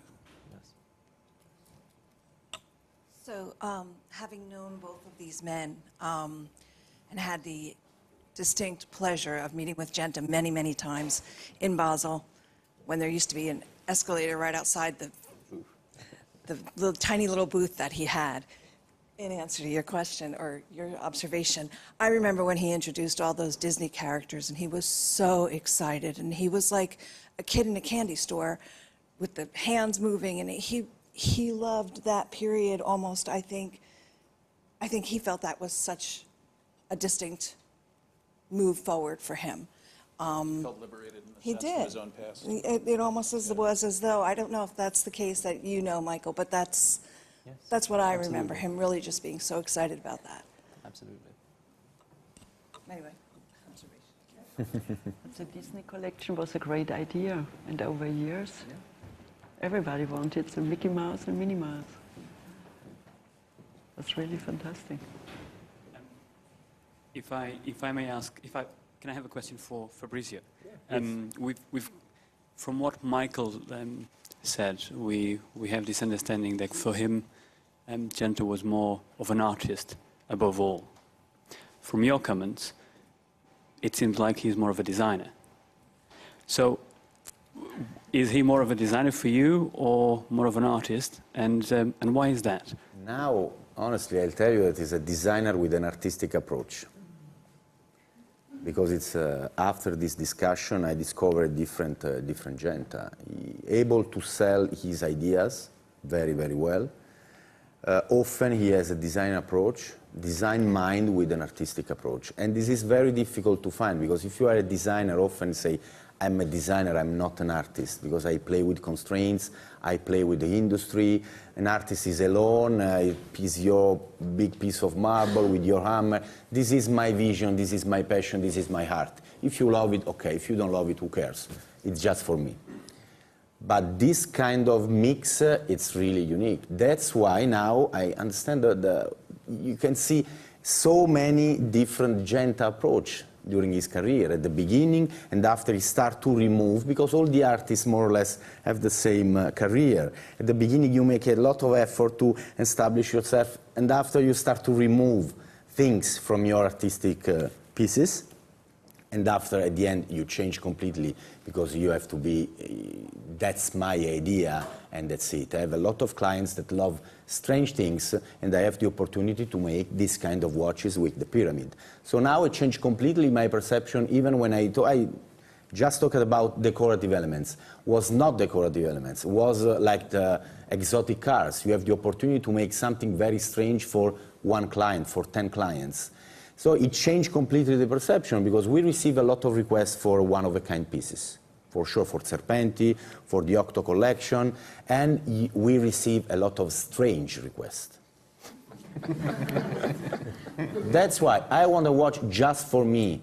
So, um, having known both of these men um, and had the distinct pleasure of meeting with Genta many, many times in Basel, when there used to be an escalator right outside the, the little, tiny little booth that he had. In answer to your question or your observation, I remember when he introduced all those Disney characters, and he was so excited, and he was like a kid in a candy store with the hands moving, and he he loved that period almost, I think, I think he felt that was such a distinct move forward for him. Um, Felt liberated in the he sense did. his own past. It, it almost as, was as though, I don't know if that's the case that you know, Michael, but that's, that's what I remember, him really just being so excited about that. Absolutely. Anyway, observation. (laughs) The Disney collection was a great idea, and over years, everybody wanted the Mickey Mouse and Minnie Mouse. That's really fantastic. If I, if I may ask, if I, can I have a question for Fabrizio? Um, we've, we've, from what Michael um, said, we, we have this understanding that for him, um, Genta was more of an artist above all. From your comments, it seems like he's more of a designer. So, is he more of a designer for you or more of an artist? And, um, and why is that? Now, honestly, I'll tell you that he's a designer with an artistic approach. Because it's uh, after this discussion, I discovered different, uh, different Genta. He able to sell his ideas very, very well. Uh, often he has a design approach design mind with an artistic approach. And this is very difficult to find because if you are a designer, often say, I'm a designer, I'm not an artist because I play with constraints, I play with the industry. An artist is alone, uh, is your big piece of marble with your hammer. This is my vision, this is my passion, this is my heart. If you love it, okay. If you don't love it, who cares? It's just for me. But this kind of mix, uh, it's really unique. That's why now I understand that the, you can see so many different Genta approach during his career at the beginning and after he start to remove because all the artists more or less have the same uh, career. At the beginning you make a lot of effort to establish yourself and after you start to remove things from your artistic uh, pieces and after at the end you change completely because you have to be uh, that's my idea and that's it. I have a lot of clients that love strange things and i have the opportunity to make this kind of watches with the pyramid. So now I changed completely my perception even when i, I just talked about decorative elements. Was not decorative elements. Was uh, like the exotic cars. You have the opportunity to make something very strange for one client for 10 clients. So it changed completely the perception because we receive a lot of requests for one-of-a-kind pieces, for sure for Serpenti, for the Octo collection, and we receive a lot of strange requests. (laughs) That's why I want a watch just for me.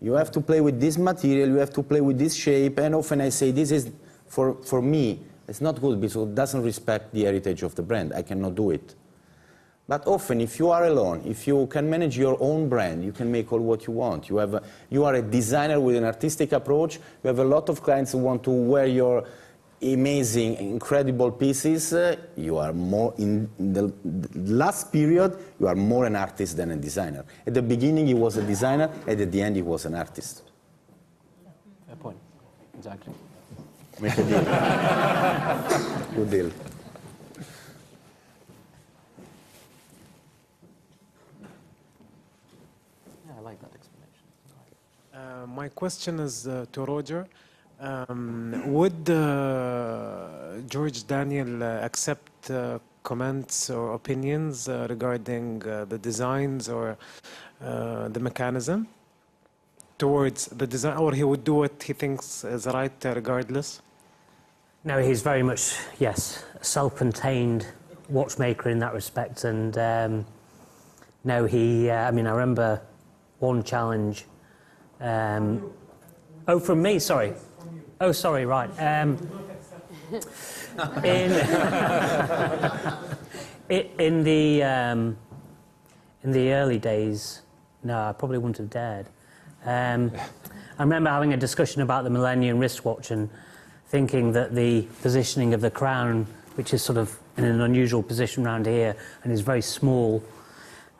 You have to play with this material, you have to play with this shape, and often I say this is for, for me, it's not good because it doesn't respect the heritage of the brand. I cannot do it. But often, if you are alone, if you can manage your own brand, you can make all what you want. You, have a, you are a designer with an artistic approach. You have a lot of clients who want to wear your amazing, incredible pieces. Uh, you are more, in, in the last period, you are more an artist than a designer. At the beginning, he was a designer, and at the end, he was an artist. Fair point. Exactly. Make a deal. (laughs) Good deal. Uh, my question is uh, to Roger. Um, would uh, George Daniel uh, accept uh, comments or opinions uh, regarding the designs or the mechanism towards the design, or he would do what he thinks is right regardless? No, he's very much, yes, self-contained watchmaker in that respect. And um, no, he, I mean, I remember one challenge um, oh, from me, sorry. Oh, sorry, right. Um, in, (laughs) in, the, um, in the early days, no, I probably wouldn't have dared. Um, I remember having a discussion about the Millennium wristwatch and thinking that the positioning of the crown, which is sort of in an unusual position around here and is very small,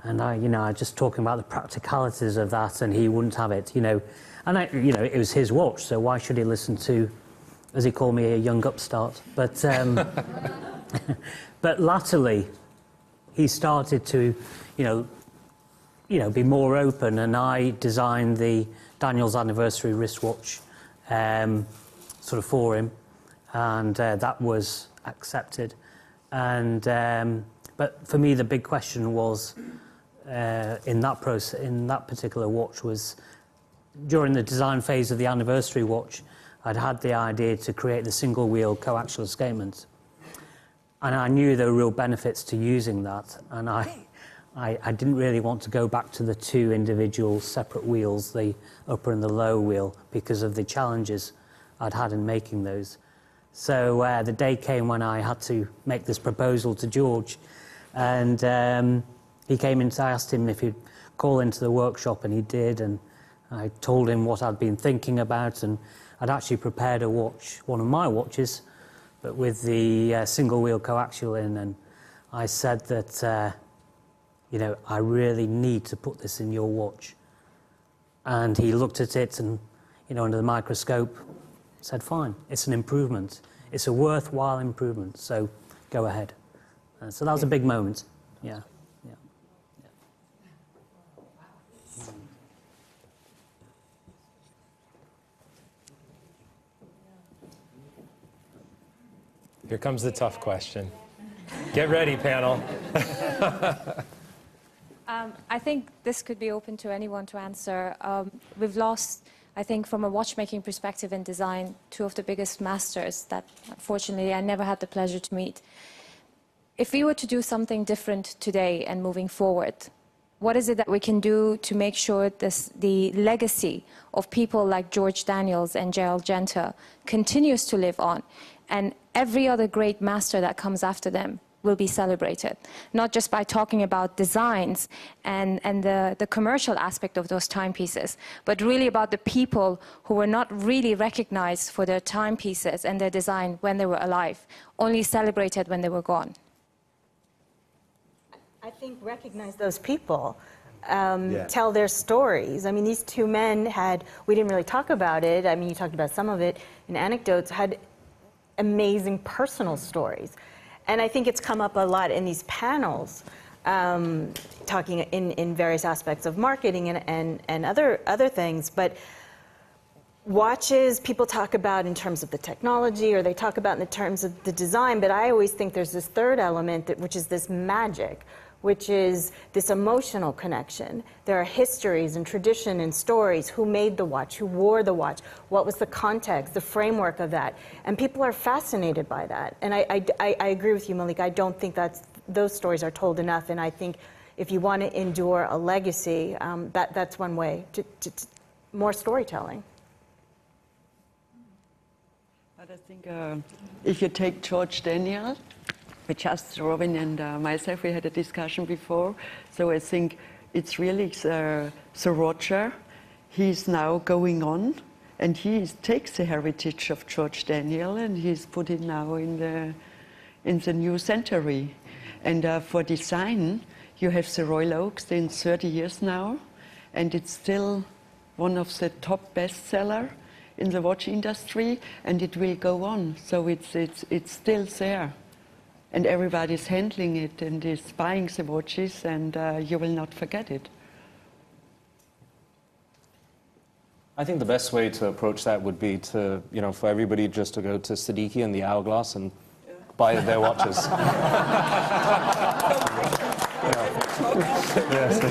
and I, you know, I just talking about the practicalities of that, and he wouldn't have it, you know. And I, you know, it was his watch, so why should he listen to, as he called me, a young upstart? But, um, (laughs) but latterly, he started to, you know, you know, be more open, and I designed the Daniel's anniversary wristwatch, um, sort of for him, and uh, that was accepted. And um, but for me, the big question was uh, in that process, in that particular watch was during the design phase of the anniversary watch, I'd had the idea to create the single wheel coaxial escapement. And I knew there were real benefits to using that. And I, I, I, didn't really want to go back to the two individual separate wheels, the upper and the lower wheel, because of the challenges I'd had in making those. So uh, the day came when I had to make this proposal to George. And um, he came in, I asked him if he'd call into the workshop, and he did. And I told him what I'd been thinking about, and I'd actually prepared a watch, one of my watches, but with the uh, single wheel coaxial in. And I said that, uh, you know, I really need to put this in your watch. And he looked at it and, you know, under the microscope, said, fine, it's an improvement. It's a worthwhile improvement, so go ahead. Uh, so that was a big moment, yeah. Here comes the tough question. Get ready, panel. (laughs) Um, I think this could be open to anyone to answer. Um, we've lost, I think, from a watchmaking perspective and design, two of the biggest masters that, unfortunately, I never had the pleasure to meet. If we were to do something different today and moving forward, what is it that we can do to make sure this, the legacy of people like George Daniels and Gerald Genta continues to live on, and every other great master that comes after them will be celebrated, not just by talking about designs and, and the, the commercial aspect of those timepieces, but really about the people who were not really recognized for their timepieces and their design when they were alive, only celebrated when they were gone. I think recognize those people. Um, Yeah. Tell their stories. I mean, these two men had, we didn't really talk about it. I mean, you talked about some of it in anecdotes, had amazing personal stories. And I think it's come up a lot in these panels, um, talking in, in various aspects of marketing and, and, and other, other things. But watches people talk about in terms of the technology or they talk about in the terms of the design but i always think there's this third element that, which is this magic which is this emotional connection. There are histories and tradition and stories who made the watch who wore the watch what was the context the framework of that. And people are fascinated by that. And i, I, I- agree with you malik. I don't think that's those stories are told enough. And i think if you want to endure a legacy um, that, that's one way to, to, to more storytelling. But I think uh, if you take George Daniel, we just, Robin and uh, myself, we had a discussion before. So I think it's really uh, Sir Roger. He's now going on and he takes the heritage of George Daniel and he's put it now in the, in the new century. And uh, for design, you have the Royal Oaks in 30 years now, and it's still one of the top bestseller in the watch industry, and it will go on. So it's, it's, it's still there. And everybody's handling it and is buying the watches, and uh, you will not forget it. I think the best way to approach that would be to, you know, for everybody just to go to Seddiqi and the Hourglass and buy their watches. (laughs) (laughs) Yes,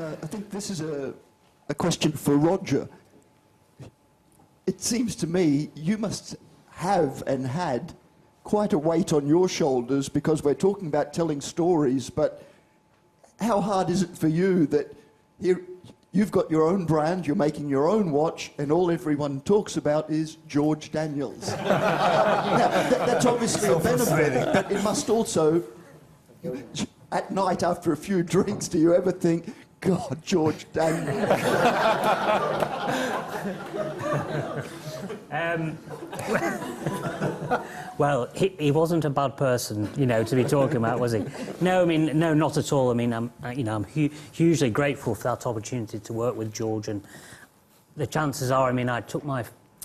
Uh, I think this is a, a question for Roger. It seems to me you must have and had quite a weight on your shoulders because we're talking about telling stories, but how hard is it for you that here you've got your own brand, you're making your own watch, and all everyone talks about is George Daniels? (laughs) now, that, that's obviously a benefit, but it must also, at night after a few drinks, do you ever think, God, George Daniels? (laughs) Um, (laughs) well, he, he wasn't a bad person, you know, to be talking about, was he? No, I mean, no, not at all. I mean, I'm, you know, I'm hu- hugely grateful for that opportunity to work with George, and the chances are, I mean, I took my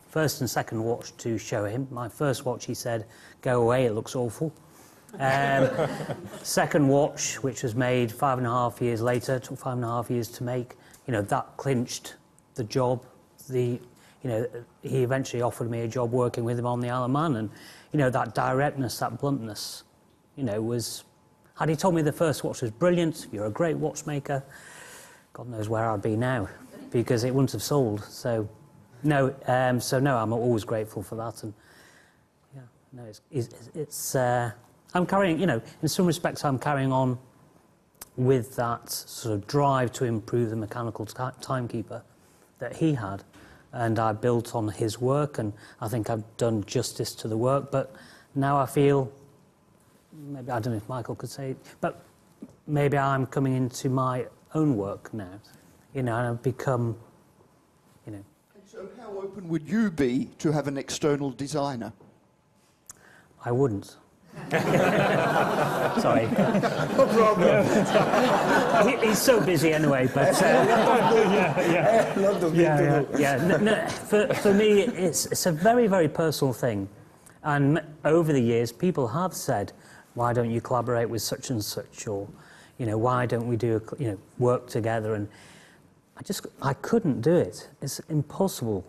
first and second watch to show him. My first watch, he said, "Go away, it looks awful." Um, (laughs) second watch, which was made five and a half years later, took five and a half years to make. You know, that clinched the job. The, you know, he eventually offered me a job working with him on the Isle of Man, and you know that directness, that bluntness, you know, was. Had he told me the first watch was brilliant, you're a great watchmaker, God knows where I'd be now, because it wouldn't have sold. So, no, um, so no, I'm always grateful for that, and yeah, no, it's, it's, it's uh, I'm carrying, you know, in some respects, I'm carrying on with that sort of drive to improve the mechanical ti timekeeper that he had. And I built on his work, and I think I've done justice to the work. But now I feel, maybe I don't know if Michael could say it, but maybe I'm coming into my own work now, you know, and I've become, you know, And So how open would you be to have an external designer? I wouldn't. (laughs) Sorry. No problem. He- he's so busy anyway, but uh, (laughs) yeah, yeah, Lot of yeah, yeah, yeah. No, no, for, for me, it's, it's a very, very personal thing. And over the years, people have said, why don't you collaborate with such and such? Or, you know, why don't we do, a, you know, work together? And I just, I couldn't do it. It's impossible.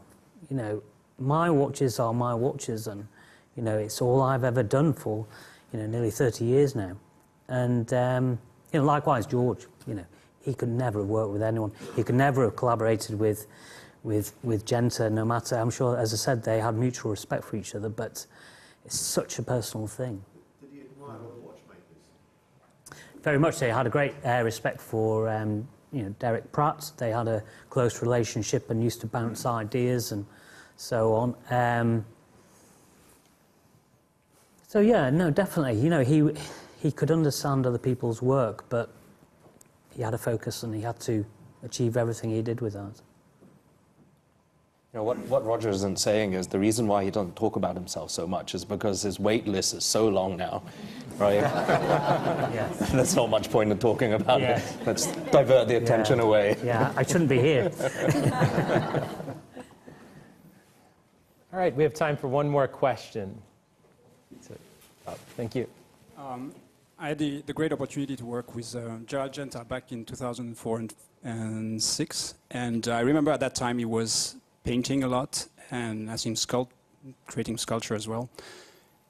You know, my watches are my watches and, you know, it's all I've ever done for, you know, nearly 30 years now. And um, you know, likewise, George. You know, he could never have worked with anyone. He could never have collaborated with with with Genta. No matter, I'm sure, as I said, they had mutual respect for each other. But it's such a personal thing. Did he admire watchmakers? Very much. They had a great uh, respect for um, you know Derek Pratt. They had a close relationship and used to bounce ideas and so on. Um, so yeah, no, definitely. You know, he he could understand other people's work, but he had a focus and he had to achieve everything he did with that. You know, what, what Roger isn't saying is the reason why he doesn't talk about himself so much is because his wait list is so long now, right? (laughs) Yes. (laughs) There's not much point in talking about Yeah. it. Let's divert the attention Yeah. away. Yeah, I shouldn't be here. (laughs) All right, we have time for one more question. So, oh, thank you. Um, I had the, the great opportunity to work with uh, Gerald Genta back in 2004 and, and 6. And I remember at that time he was painting a lot and I think sculpt, creating sculpture as well.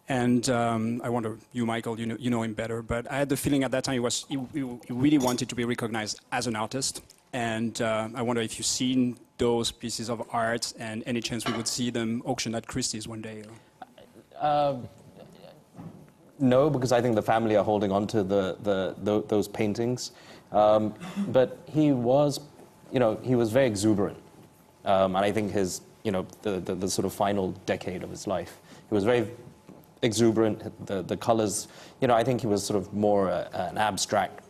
And um, I wonder, you, Michael, you know, you know him better, but I had the feeling at that time he, was, he, he he really wanted to be recognized as an artist. And uh, I wonder if you've seen those pieces of art and any chance we would see them auctioned at Christie's one day. Um, no, because I think the family are holding on to the, the, tho- those paintings. Um, but he was, you know, he was very exuberant. Um, and I think his, you know, the, the, the sort of final decade of his life, he was very exuberant. The, the colors, you know, I think he was sort of more a, an abstract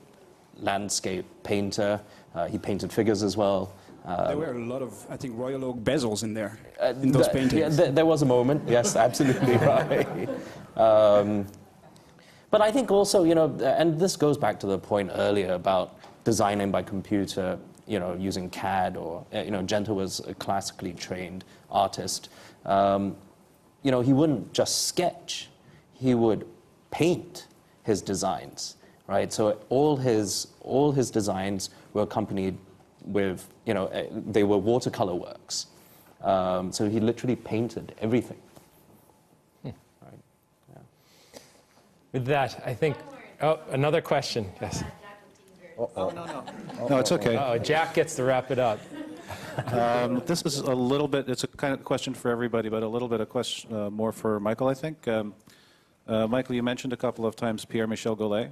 landscape painter. Uh, he painted figures as well. Um, There were a lot of, I think, Royal Oak bezels in there, in those Th- paintings. Yeah, th- there was a moment, yes, absolutely (laughs) right. Um, but I think also, you know, and this goes back to the point earlier about designing by computer, you know, using CAD or, uh, you know, Genta was a classically trained artist. Um, you know, he wouldn't just sketch, he would paint his designs, right? So all his, all his designs were accompanied with, you know, uh, they were watercolor works. Um, so he literally painted everything. With that, I think. Oh, another question. Yes. Oh, No, no, No, it's okay. Oh, Jack gets to wrap it up. Um, this is a little bit, it's a kind of question for everybody, but a little bit of question uh, more for Michael, I think. Um, uh, Michael, you mentioned a couple of times Pierre Michel Golay.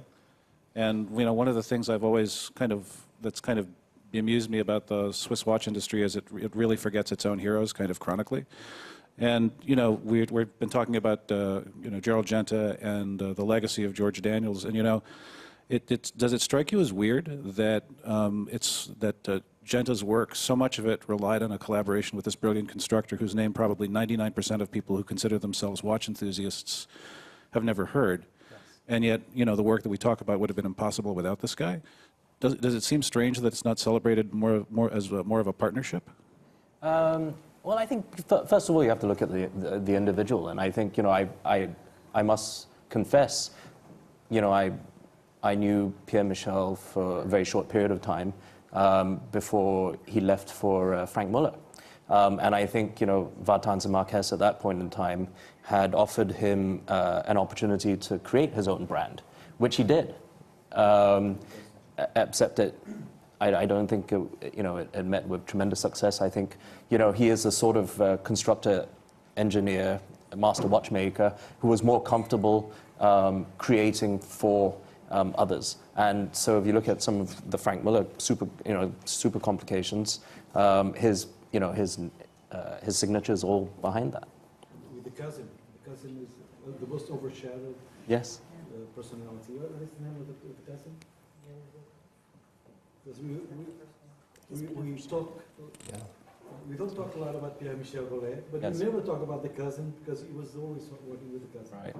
And, you know, one of the things I've always kind of, that's kind of bemused me about the Swiss watch industry is it, it really forgets its own heroes kind of chronically. And, you know, we, we've been talking about, uh, you know, Gerald Genta and uh, the legacy of George Daniels. And, you know, it, does it strike you as weird that um, it's that uh, Genta's work, so much of it relied on a collaboration with this brilliant constructor whose name probably 99% of people who consider themselves watch enthusiasts have never heard. And yet, you know, the work that we talk about would have been impossible without this guy. Does, does it seem strange that it's not celebrated more, more as a, more of a partnership? Um, well, I think first of all you have to look at the, the, the individual, and I think you know I, I, I must confess, you know I, I knew Pierre Michel for a very short period of time um, before he left for uh, Franck Muller, um, and I think you know Vartanz and Marquez at that point in time had offered him uh, an opportunity to create his own brand, which he did, um, except that I, I don't think it, you know it, it met with tremendous success. I think you know he is a sort of uh, constructor, engineer, master watchmaker who was more comfortable um, creating for um, others. And so if you look at some of the Franck Muller super you know super complications, um, his you know his uh, his signature is all behind that. With the cousin. The cousin is uh, the most overshadowed Yes. uh, personality. What is the name of the, of the cousin? Because we, we, we, we talk, we don't talk a lot about Pierre Michel Golay, but Yes. we never talk about the cousin because he was always working with the cousin. Right.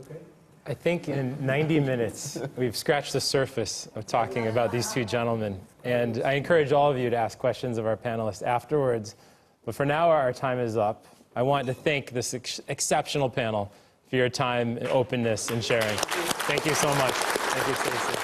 Okay? I think in 90 minutes, we've scratched the surface of talking about these two gentlemen. And I encourage all of you to ask questions of our panelists afterwards. But for now, our time is up. I want to thank this ex- exceptional panel for your time, openness, and sharing. Thank you so much. Thank you, Stacey.